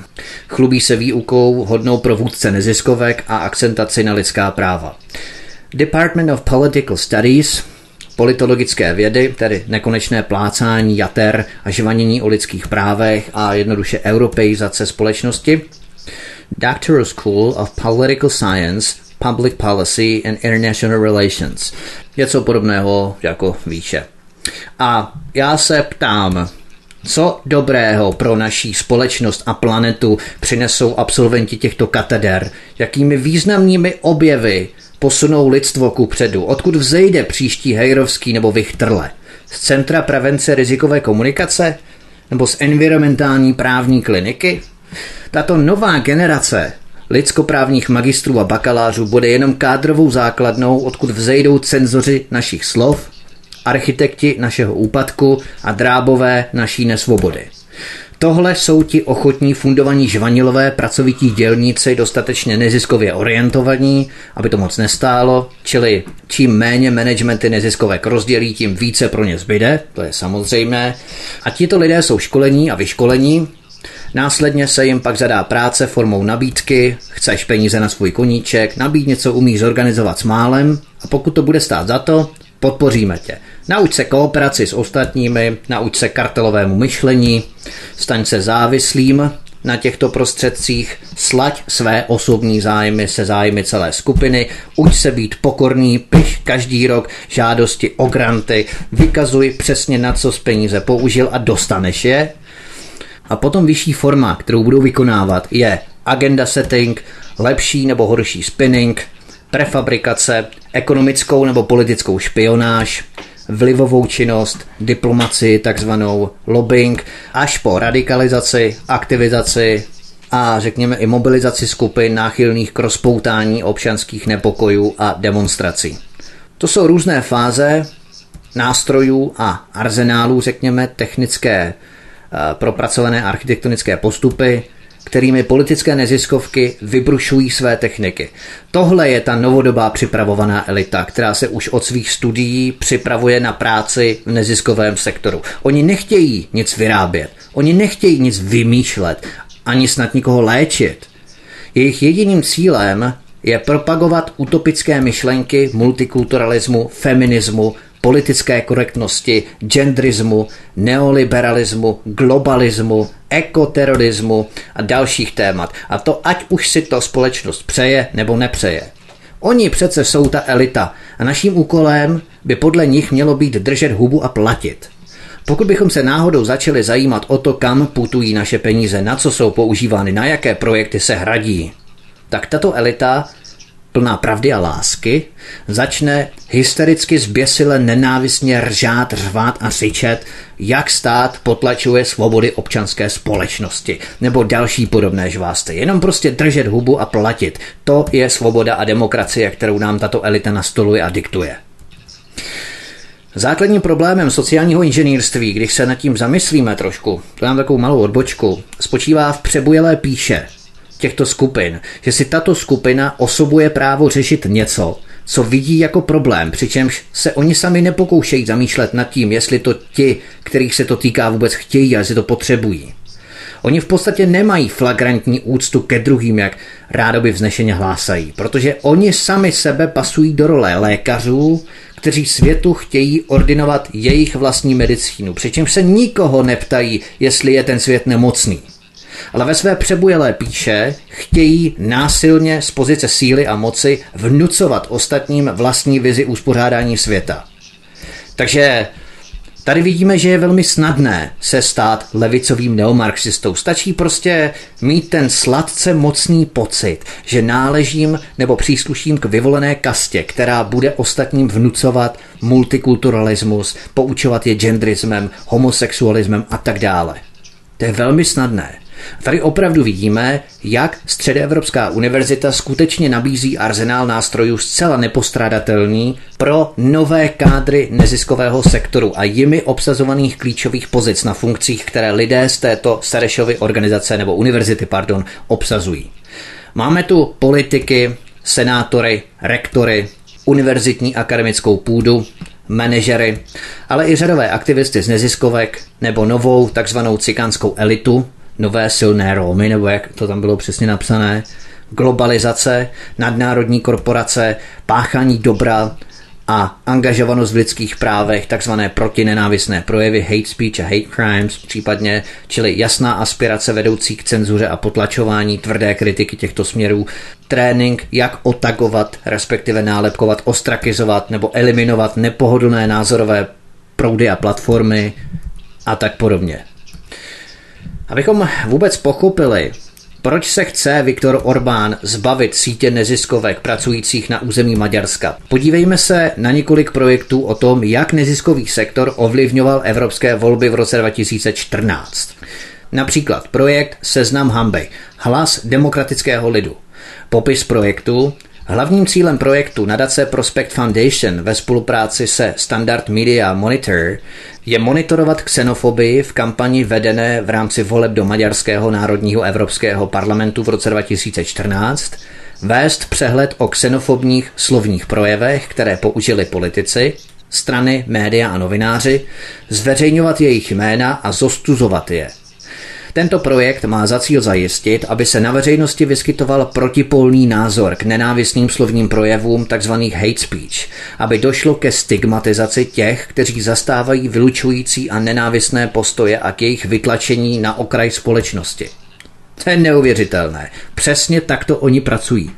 Chlubí se výukou hodnou pro vůdce neziskovek a akcentaci na lidská práva. Department of Political Studies, politologické vědy, tedy nekonečné plácání jater a žvanění o lidských právech a jednoduše europeizace společnosti. Doctoral School of Political Science, Public Policy and International Relations. Něco podobného jako výše. A já se ptám, co dobrého pro naší společnost a planetu přinesou absolventi těchto kateder? Jakými významnými objevy posunou lidstvo ku předu? Odkud vzejde příští Hejrovský nebo Vichtrle? Z Centra prevence rizikové komunikace? Nebo z environmentální právní kliniky? Tato nová generace lidskoprávních magistrů a bakalářů bude jenom kádrovou základnou, odkud vzejdou cenzoři našich slov, architekti našeho úpadku a drábové naší nesvobody. Tohle jsou ti ochotní fundovaní žvanilové pracovití dělníci dostatečně neziskově orientovaní, aby to moc nestálo, čili čím méně managementy neziskovek rozdělí, tím více pro ně zbyde, to je samozřejmé. A tito lidé jsou školení a vyškolení, Následně se jim pak zadá práce formou nabídky, chceš peníze na svůj koníček, nabíd něco umíš zorganizovat s málem a pokud to bude stát za to, podpoříme tě. Nauč se kooperaci s ostatními, nauč se kartelovému myšlení, staň se závislým na těchto prostředcích, slaď své osobní zájmy se zájmy celé skupiny, uč se být pokorný, piš každý rok žádosti o granty, vykazuj přesně na co z peníze použil a dostaneš je. A potom vyšší forma, kterou budou vykonávat, je agenda setting, lepší nebo horší spinning, prefabrikace, ekonomickou nebo politickou špionáž, vlivovou činnost, diplomaci, takzvanou lobbying, až po radikalizaci, aktivizaci a řekněme i mobilizaci skupin náchylných k rozpoutání občanských nepokojů a demonstrací. To jsou různé fáze nástrojů a arzenálů, řekněme, technické, eh, propracované architektonické postupy, kterými politické neziskovky vybrušují své techniky. Tohle je ta novodobá připravovaná elita, která se už od svých studií připravuje na práci v neziskovém sektoru. Oni nechtějí nic vyrábět, oni nechtějí nic vymýšlet, ani snad nikoho léčit. Jejich jediným cílem je propagovat utopické myšlenky multikulturalismu, feminismu, politické korektnosti, genderismu, neoliberalismu, globalismu, ekoterorismu a dalších témat. A to ať už si to společnost přeje nebo nepřeje. Oni přece jsou ta elita a naším úkolem by podle nich mělo být držet hubu a platit. Pokud bychom se náhodou začali zajímat o to, kam putují naše peníze, na co jsou používány, na jaké projekty se hradí, tak tato elita plná pravdy a lásky, začne hystericky zběsile nenávistně ržát, řvát a řičet, jak stát potlačuje svobody občanské společnosti nebo další podobné žvásty. Jenom prostě držet hubu a platit. To je svoboda a demokracie, kterou nám tato elita nastoluje a diktuje. Základním problémem sociálního inženýrství, když se nad tím zamyslíme trošku, to mám takovou malou odbočku, spočívá v přebujelé píše, těchto skupin, že si tato skupina osobuje právo řešit něco, co vidí jako problém, přičemž se oni sami nepokoušejí zamýšlet nad tím, jestli to ti, kterých se to týká, vůbec chtějí a jestli to potřebují. Oni v podstatě nemají flagrantní úctu ke druhým, jak rádoby vznešeně hlásají, protože oni sami sebe pasují do role lékařů, kteří světu chtějí ordinovat jejich vlastní medicínu, přičemž se nikoho neptají, jestli je ten svět nemocný ale ve své přebujelé píše chtějí násilně z pozice síly a moci vnucovat ostatním vlastní vizi uspořádání světa. Takže Tady vidíme, že je velmi snadné se stát levicovým neomarxistou. Stačí prostě mít ten sladce mocný pocit, že náležím nebo přísluším k vyvolené kastě, která bude ostatním vnucovat multikulturalismus, poučovat je genderismem, homosexualismem a tak dále. To je velmi snadné. Tady opravdu vidíme, jak Středoevropská univerzita skutečně nabízí arzenál nástrojů zcela nepostradatelný pro nové kádry neziskového sektoru a jimi obsazovaných klíčových pozic na funkcích, které lidé z této Serešovy organizace nebo univerzity, pardon, obsazují. Máme tu politiky, senátory, rektory, univerzitní akademickou půdu, manažery, ale i řadové aktivisty z neziskovek nebo novou takzvanou cikánskou elitu, nové silné Romy, nebo jak to tam bylo přesně napsané, globalizace, nadnárodní korporace, páchání dobra a angažovanost v lidských právech, takzvané protinenávistné projevy, hate speech a hate crimes případně, čili jasná aspirace vedoucí k cenzuře a potlačování tvrdé kritiky těchto směrů, trénink, jak otagovat, respektive nálepkovat, ostrakizovat nebo eliminovat nepohodlné názorové proudy a platformy a tak podobně. Abychom vůbec pochopili, proč se chce Viktor Orbán zbavit sítě neziskovek pracujících na území Maďarska? Podívejme se na několik projektů o tom, jak neziskový sektor ovlivňoval evropské volby v roce 2014. Například projekt Seznam Hamby, hlas demokratického lidu. Popis projektu, Hlavním cílem projektu nadace Prospect Foundation ve spolupráci se Standard Media Monitor je monitorovat xenofobii v kampani vedené v rámci voleb do Maďarského národního evropského parlamentu v roce 2014, vést přehled o xenofobních slovních projevech, které použili politici, strany, média a novináři, zveřejňovat jejich jména a zostuzovat je – tento projekt má za cíl zajistit, aby se na veřejnosti vyskytoval protipolný názor k nenávistným slovním projevům tzv. hate speech, aby došlo ke stigmatizaci těch, kteří zastávají vylučující a nenávistné postoje a k jejich vytlačení na okraj společnosti. To je neuvěřitelné. Přesně takto oni pracují.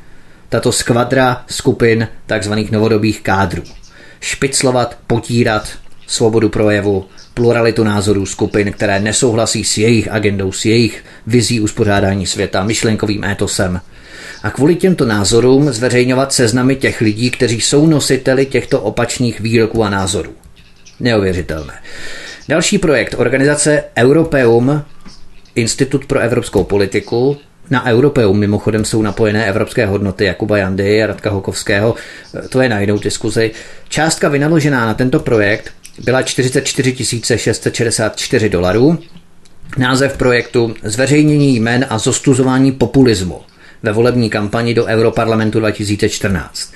Tato skvadra skupin tzv. novodobých kádrů. Špiclovat, potírat, svobodu projevu, pluralitu názorů skupin, které nesouhlasí s jejich agendou, s jejich vizí uspořádání světa, myšlenkovým étosem. A kvůli těmto názorům zveřejňovat seznamy těch lidí, kteří jsou nositeli těchto opačných výroků a názorů. Neuvěřitelné. Další projekt organizace Europeum, Institut pro evropskou politiku, na Europeum mimochodem jsou napojené evropské hodnoty Jakuba Jandy a Radka Hokovského, to je na jinou diskuzi. Částka vynaložená na tento projekt byla 44 664 dolarů Název projektu Zveřejnění jmen a zostuzování populismu ve volební kampani do Europarlamentu 2014.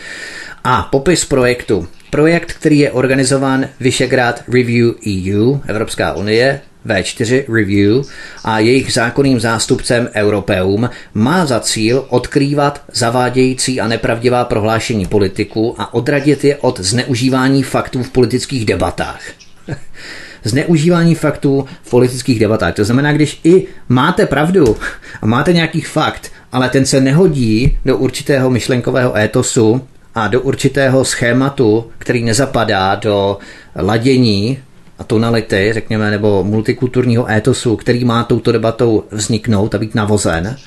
A popis projektu. Projekt, který je organizován Vyšegrad Review EU, Evropská unie, V4 Review a jejich zákonným zástupcem Europeum má za cíl odkrývat zavádějící a nepravdivá prohlášení politiků a odradit je od zneužívání faktů v politických debatách. zneužívání faktů v politických debatách. To znamená, když i máte pravdu a máte nějaký fakt, ale ten se nehodí do určitého myšlenkového étosu a do určitého schématu, který nezapadá do ladění tonality, řekněme, nebo multikulturního étosu, který má touto debatou vzniknout a být navozen,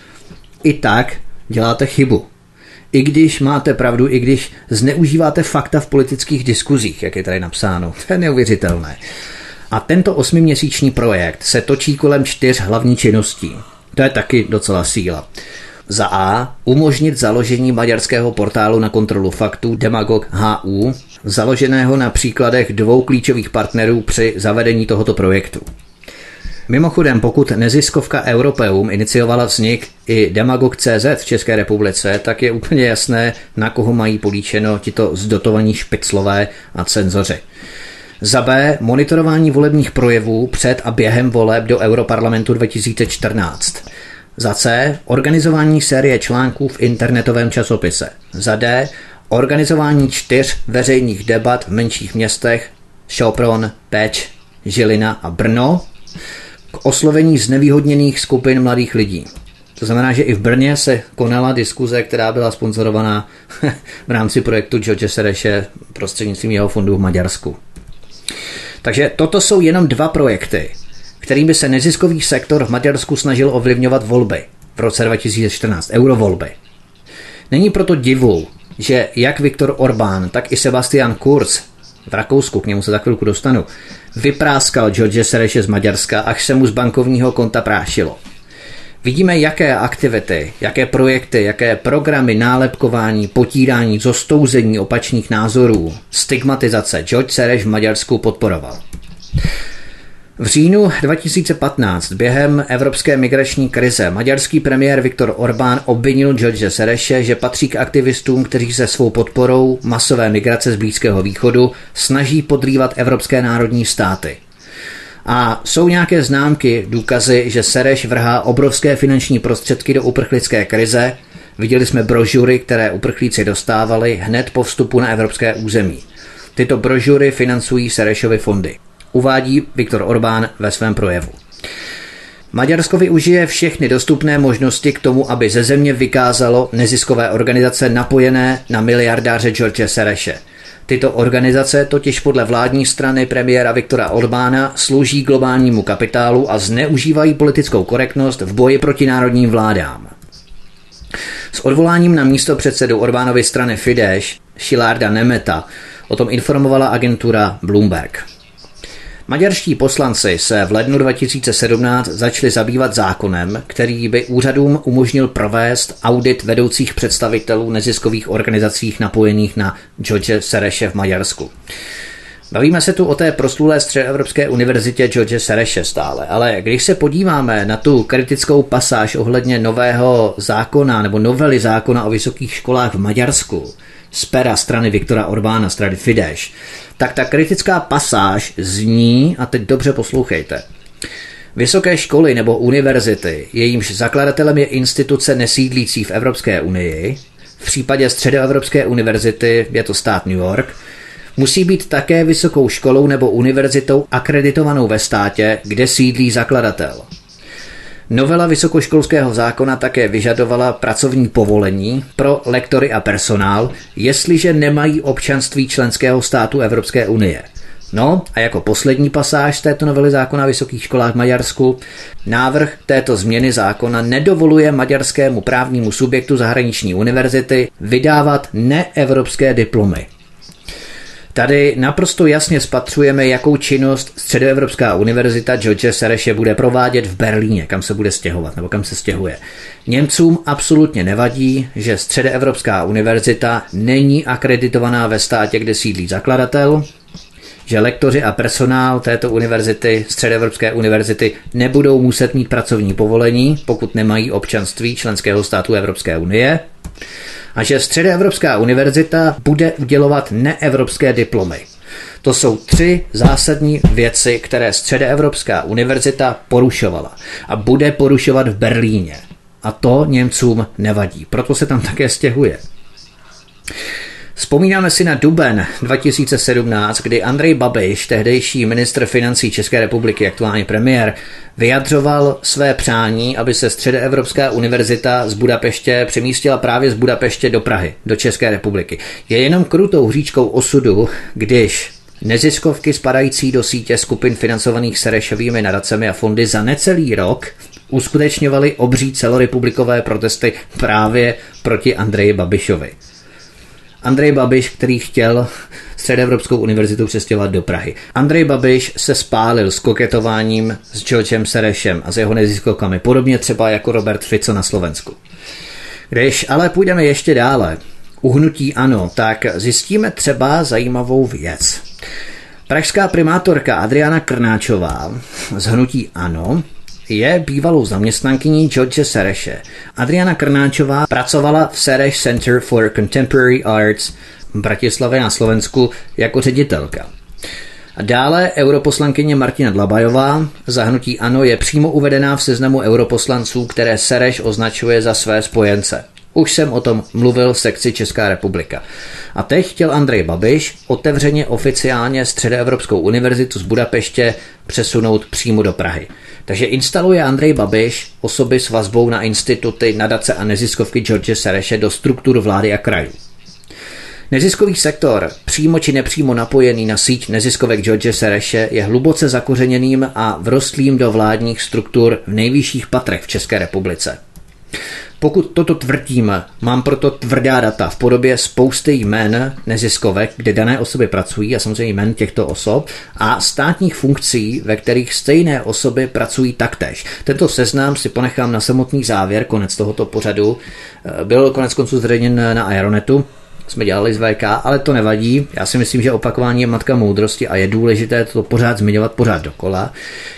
i tak děláte chybu. I když máte pravdu, i když zneužíváte fakta v politických diskuzích, jak je tady napsáno. To je neuvěřitelné. A tento osmiměsíční projekt se točí kolem čtyř hlavní činností. To je taky docela síla. Za A. Umožnit založení maďarského portálu na kontrolu faktů Demagog HU, založeného na příkladech dvou klíčových partnerů při zavedení tohoto projektu. Mimochodem, pokud neziskovka Europeum iniciovala vznik i Demagog.cz v České republice, tak je úplně jasné, na koho mají políčeno tito zdotovaní špiclové a cenzoři. Za B. Monitorování volebních projevů před a během voleb do Europarlamentu 2014. Za C. Organizování série článků v internetovém časopise. Za D. Organizování čtyř veřejných debat v menších městech Šopron, Peč, Žilina a Brno k oslovení znevýhodněných skupin mladých lidí. To znamená, že i v Brně se konala diskuze, která byla sponzorovaná v rámci projektu George Sereše prostřednictvím jeho fondu v Maďarsku. Takže toto jsou jenom dva projekty, kterými se neziskový sektor v Maďarsku snažil ovlivňovat volby v roce 2014, eurovolby. Není proto divu, že jak Viktor Orbán, tak i Sebastian Kurz v Rakousku, k němu se za chvilku dostanu, vypráskal George Sereše z Maďarska, až se mu z bankovního konta prášilo. Vidíme, jaké aktivity, jaké projekty, jaké programy nálepkování, potírání, zostouzení opačných názorů, stigmatizace George Sereš v Maďarsku podporoval. V říjnu 2015 během evropské migrační krize maďarský premiér Viktor Orbán obvinil George Sereše, že patří k aktivistům, kteří se svou podporou masové migrace z Blízkého východu snaží podrývat evropské národní státy. A jsou nějaké známky, důkazy, že Sereš vrhá obrovské finanční prostředky do uprchlické krize. Viděli jsme brožury, které uprchlíci dostávali hned po vstupu na evropské území. Tyto brožury financují Serešovy fondy uvádí Viktor Orbán ve svém projevu. Maďarsko využije všechny dostupné možnosti k tomu, aby ze země vykázalo neziskové organizace napojené na miliardáře George Sereše. Tyto organizace totiž podle vládní strany premiéra Viktora Orbána slouží globálnímu kapitálu a zneužívají politickou korektnost v boji proti národním vládám. S odvoláním na místo předsedu Orbánovy strany Fidesz, Šilarda Nemeta, o tom informovala agentura Bloomberg. Maďarští poslanci se v lednu 2017 začali zabývat zákonem, který by úřadům umožnil provést audit vedoucích představitelů neziskových organizací napojených na George Sereše v Maďarsku. Bavíme se tu o té proslulé středoevropské univerzitě George Sereše stále, ale když se podíváme na tu kritickou pasáž ohledně nového zákona nebo novely zákona o vysokých školách v Maďarsku z pera strany Viktora Orbána, strany Fidesz, tak ta kritická pasáž zní, a teď dobře poslouchejte, Vysoké školy nebo univerzity, jejímž zakladatelem je instituce nesídlící v Evropské unii, v případě Středoevropské univerzity je to stát New York, musí být také vysokou školou nebo univerzitou akreditovanou ve státě, kde sídlí zakladatel. Novela vysokoškolského zákona také vyžadovala pracovní povolení pro lektory a personál, jestliže nemají občanství členského státu Evropské unie. No a jako poslední pasáž této novely zákona o vysokých školách v Maďarsku, návrh této změny zákona nedovoluje maďarskému právnímu subjektu zahraniční univerzity vydávat neevropské diplomy. Tady naprosto jasně spatřujeme, jakou činnost Středoevropská univerzita George Sereše bude provádět v Berlíně, kam se bude stěhovat nebo kam se stěhuje. Němcům absolutně nevadí, že Středoevropská univerzita není akreditovaná ve státě, kde sídlí zakladatel. že lektoři a personál této univerzity, Středoevropské univerzity, nebudou muset mít pracovní povolení, pokud nemají občanství členského státu Evropské unie, a že Středoevropská univerzita bude udělovat neevropské diplomy. To jsou tři zásadní věci, které Středoevropská univerzita porušovala a bude porušovat v Berlíně. A to Němcům nevadí, proto se tam také stěhuje. Vzpomínáme si na duben 2017, kdy Andrej Babiš, tehdejší ministr financí České republiky, aktuální premiér, vyjadřoval své přání, aby se Středoevropská univerzita z Budapeště přemístila právě z Budapeště do Prahy, do České republiky. Je jenom krutou hříčkou osudu, když neziskovky spadající do sítě skupin financovaných Serešovými nadacemi a fondy za necelý rok uskutečňovaly obří celorepublikové protesty právě proti Andreji Babišovi. Andrej Babiš, který chtěl Středoevropskou univerzitu přestěhovat do Prahy. Andrej Babiš se spálil s koketováním s Georgem Serešem a s jeho neziskovkami, podobně třeba jako Robert Fico na Slovensku. Když ale půjdeme ještě dále, uhnutí ano, tak zjistíme třeba zajímavou věc. Pražská primátorka Adriana Krnáčová z hnutí ANO je bývalou zaměstnankyní George Sereše. Adriana Krnáčová pracovala v Sereš Center for Contemporary Arts v Bratislavě na Slovensku jako ředitelka. Dále europoslankyně Martina Dlabajová za hnutí ANO je přímo uvedená v seznamu europoslanců, které Sereš označuje za své spojence. Už jsem o tom mluvil v sekci Česká republika. A teď chtěl Andrej Babiš otevřeně oficiálně Středoevropskou univerzitu z Budapeště přesunout přímo do Prahy. Takže instaluje Andrej Babiš osoby s vazbou na instituty, nadace a neziskovky George Sereše do struktur vlády a krajů. Neziskový sektor, přímo či nepřímo napojený na síť neziskovek George Sereše, je hluboce zakořeněným a vrostlým do vládních struktur v nejvyšších patrech v České republice. Pokud toto tvrdím, mám proto tvrdá data v podobě spousty jmen neziskovek, kde dané osoby pracují a samozřejmě jmen těchto osob a státních funkcí, ve kterých stejné osoby pracují taktéž. Tento seznam si ponechám na samotný závěr, konec tohoto pořadu. Byl konec konců zveřejněn na Aeronetu, jsme dělali z VK, ale to nevadí. Já si myslím, že opakování je matka moudrosti a je důležité to pořád zmiňovat pořád dokola.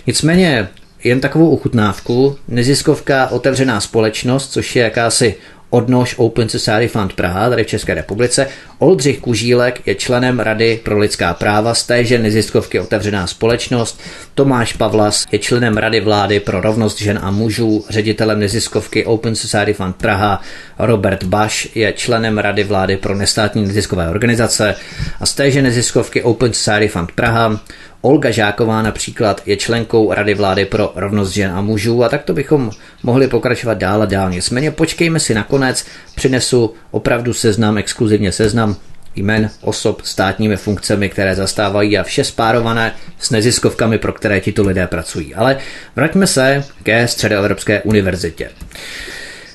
Nicméně jen takovou uchutnávku. Neziskovka Otevřená společnost, což je jakási odnož Open Society Fund Praha, tady v České republice. Oldřich Kužílek je členem Rady pro lidská práva z téže neziskovky Otevřená společnost. Tomáš Pavlas je členem Rady vlády pro rovnost žen a mužů, ředitelem neziskovky Open Society Fund Praha. Robert Baš je členem Rady vlády pro nestátní neziskové organizace a z téže neziskovky Open Society Fund Praha Olga Žáková například je členkou Rady vlády pro rovnost žen a mužů a tak to bychom mohli pokračovat dál a dál. Nicméně počkejme si nakonec, přinesu opravdu seznam, exkluzivně seznam jmen osob státními funkcemi, které zastávají a vše spárované s neziskovkami, pro které tito lidé pracují. Ale vraťme se ke Středoevropské univerzitě.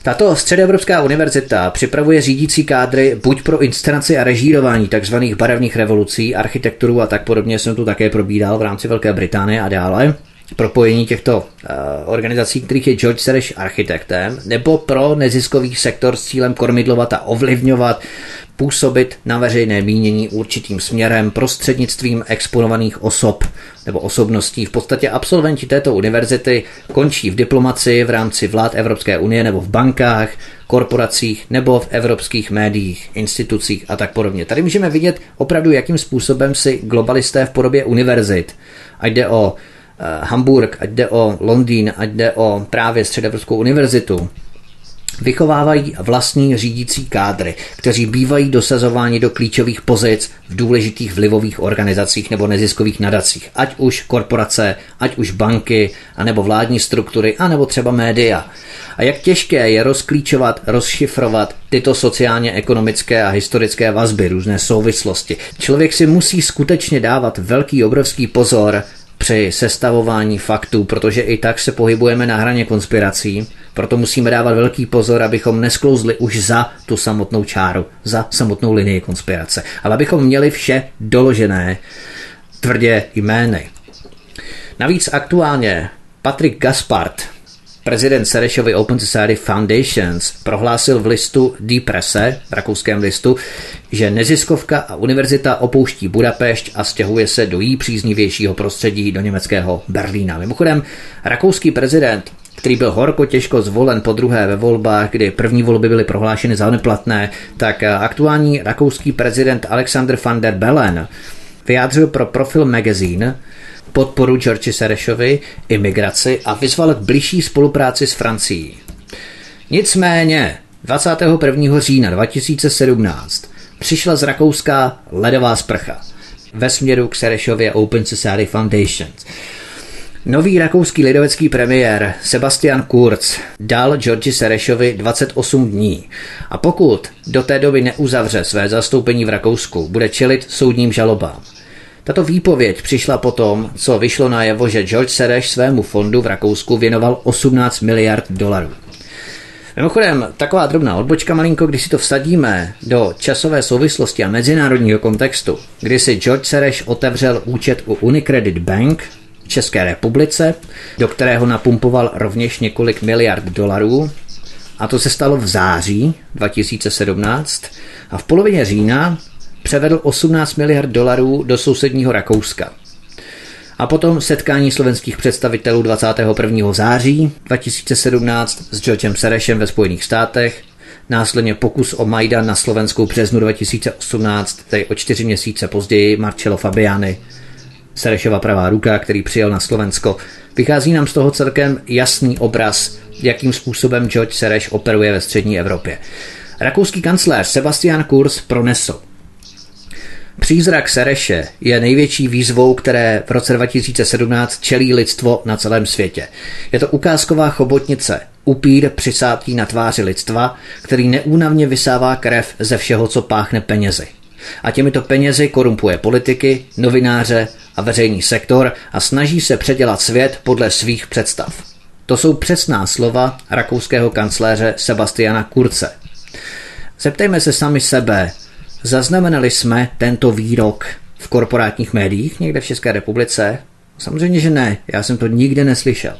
Tato středoevropská univerzita připravuje řídící kádry buď pro inscenaci a režírování tzv. barevných revolucí, architekturu a tak podobně jsem tu také probídal v rámci Velké Británie a dále, propojení těchto uh, organizací, kterých je George Sereš architektem, nebo pro neziskový sektor s cílem kormidlovat a ovlivňovat působit na veřejné mínění určitým směrem prostřednictvím exponovaných osob nebo osobností. V podstatě absolventi této univerzity končí v diplomaci v rámci vlád Evropské unie nebo v bankách, korporacích nebo v evropských médiích, institucích a tak podobně. Tady můžeme vidět opravdu, jakým způsobem si globalisté v podobě univerzit, ať jde o Hamburg, ať jde o Londýn, ať jde o právě Středoevropskou univerzitu, Vychovávají vlastní řídící kádry, kteří bývají dosazováni do klíčových pozic v důležitých vlivových organizacích nebo neziskových nadacích, ať už korporace, ať už banky, anebo vládní struktury, anebo třeba média. A jak těžké je rozklíčovat, rozšifrovat tyto sociálně-ekonomické a historické vazby, různé souvislosti. Člověk si musí skutečně dávat velký, obrovský pozor při sestavování faktů, protože i tak se pohybujeme na hraně konspirací, proto musíme dávat velký pozor, abychom nesklouzli už za tu samotnou čáru, za samotnou linii konspirace, ale abychom měli vše doložené tvrdě jmény. Navíc aktuálně Patrik Gaspard, prezident Serešovy Open Society Foundations prohlásil v listu Die Presse, v rakouském listu, že neziskovka a univerzita opouští Budapešť a stěhuje se do jí příznivějšího prostředí do německého Berlína. Mimochodem, rakouský prezident který byl horko těžko zvolen po druhé ve volbách, kdy první volby byly prohlášeny za neplatné, tak aktuální rakouský prezident Alexander van der Bellen vyjádřil pro Profil Magazine podporu George Serešovi, imigraci a vyzval k blížší spolupráci s Francií. Nicméně 21. října 2017 přišla z Rakouska ledová sprcha ve směru k Serešově Open Society Foundations. Nový rakouský lidovecký premiér Sebastian Kurz dal Georgi Serešovi 28 dní a pokud do té doby neuzavře své zastoupení v Rakousku, bude čelit soudním žalobám. Tato výpověď přišla potom, co vyšlo najevo, že George Sereš svému fondu v Rakousku věnoval 18 miliard dolarů. Mimochodem, taková drobná odbočka malinko, když si to vsadíme do časové souvislosti a mezinárodního kontextu, kdy si George Sereš otevřel účet u Unicredit Bank v České republice, do kterého napumpoval rovněž několik miliard dolarů, a to se stalo v září 2017 a v polovině října převedl 18 miliard dolarů do sousedního Rakouska. A potom setkání slovenských představitelů 21. září 2017 s Georgem Serešem ve Spojených státech, následně pokus o Majdan na Slovenskou březnu 2018, tedy o čtyři měsíce později Marcello Fabiani, Serešova pravá ruka, který přijel na Slovensko. Vychází nám z toho celkem jasný obraz, jakým způsobem George Sereš operuje ve střední Evropě. Rakouský kancléř Sebastian Kurz pronesl – Přízrak Sereše je největší výzvou, které v roce 2017 čelí lidstvo na celém světě. Je to ukázková chobotnice, upír přisátý na tváři lidstva, který neúnavně vysává krev ze všeho, co páchne penězi. A těmito penězi korumpuje politiky, novináře a veřejný sektor a snaží se předělat svět podle svých představ. To jsou přesná slova rakouského kancléře Sebastiana Kurce. Zeptejme se sami sebe, Zaznamenali jsme tento výrok v korporátních médiích někde v České republice? Samozřejmě, že ne, já jsem to nikde neslyšel.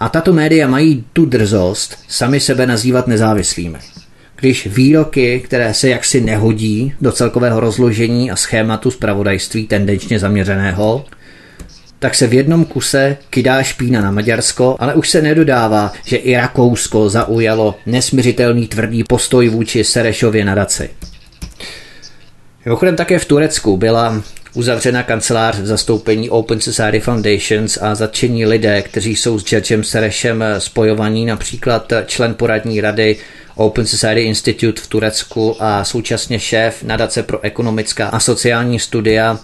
A tato média mají tu drzost sami sebe nazývat nezávislými. Když výroky, které se jaksi nehodí do celkového rozložení a schématu zpravodajství tendenčně zaměřeného, tak se v jednom kuse kydá špína na Maďarsko, ale už se nedodává, že i Rakousko zaujalo nesměřitelný tvrdý postoj vůči Serešově nadaci. Mimochodem také v Turecku byla uzavřena kancelář v zastoupení Open Society Foundations a zatčení lidé, kteří jsou s Georgem Serešem spojovaní, například člen poradní rady Open Society Institute v Turecku a současně šéf nadace pro ekonomická a sociální studia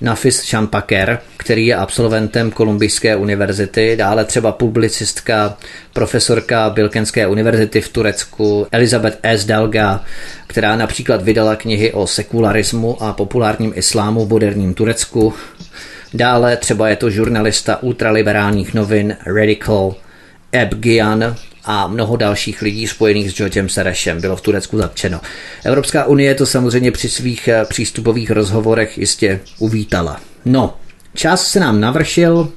Nafis Shampaker, který je absolventem Kolumbijské univerzity, dále třeba publicistka, profesorka Bilkenské univerzity v Turecku, Elizabeth S. Dalga, která například vydala knihy o sekularismu a populárním islámu v moderním Turecku. Dále třeba je to žurnalista ultraliberálních novin Radical Ebgian, a mnoho dalších lidí spojených s Georgem Serešem bylo v Turecku zatčeno. Evropská unie to samozřejmě při svých eh, přístupových rozhovorech jistě uvítala. No, čas se nám navršil,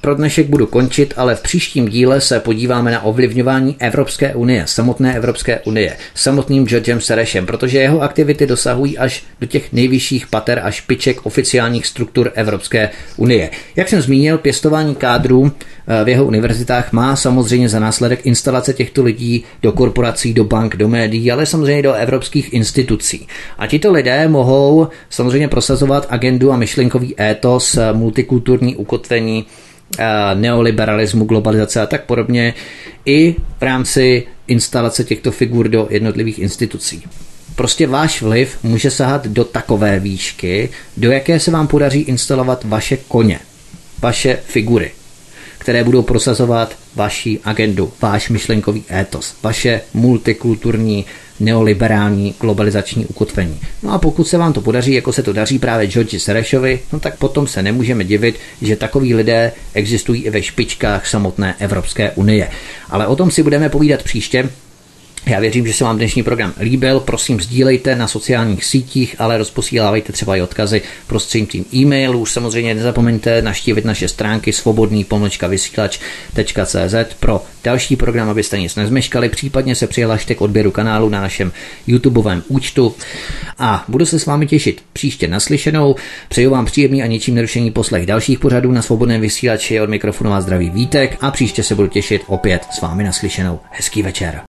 pro dnešek budu končit, ale v příštím díle se podíváme na ovlivňování Evropské unie, samotné Evropské unie, samotným Georgem Serešem, protože jeho aktivity dosahují až do těch nejvyšších pater a špiček oficiálních struktur Evropské unie. Jak jsem zmínil, pěstování kádrů eh, v jeho univerzitách má samozřejmě za následek instalace těchto lidí do korporací, do bank, do médií, ale samozřejmě do evropských institucí. A tito lidé mohou samozřejmě prosazovat agendu a myšlenkový étos, eh, multikulturní ukotvení neoliberalismu, globalizace a tak podobně, i v rámci instalace těchto figur do jednotlivých institucí. Prostě váš vliv může sahat do takové výšky, do jaké se vám podaří instalovat vaše koně, vaše figury, které budou prosazovat vaši agendu, váš myšlenkový étos, vaše multikulturní neoliberální globalizační ukotvení. No a pokud se vám to podaří, jako se to daří právě George Serešovi, no tak potom se nemůžeme divit, že takoví lidé existují i ve špičkách samotné Evropské unie. Ale o tom si budeme povídat příště. Já věřím, že se vám dnešní program líbil. Prosím, sdílejte na sociálních sítích, ale rozposílávajte třeba i odkazy prostřednictvím e-mailu. Samozřejmě nezapomeňte naštívit naše stránky svobodný pro další program, abyste nic nezmeškali. Případně se přihlašte k odběru kanálu na našem YouTubeovém účtu. A budu se s vámi těšit příště naslyšenou. Přeju vám příjemný a ničím nerušený poslech dalších pořadů na svobodném vysílači od mikrofonu a zdraví Vítek a příště se budu těšit opět s vámi naslyšenou. Hezký večer.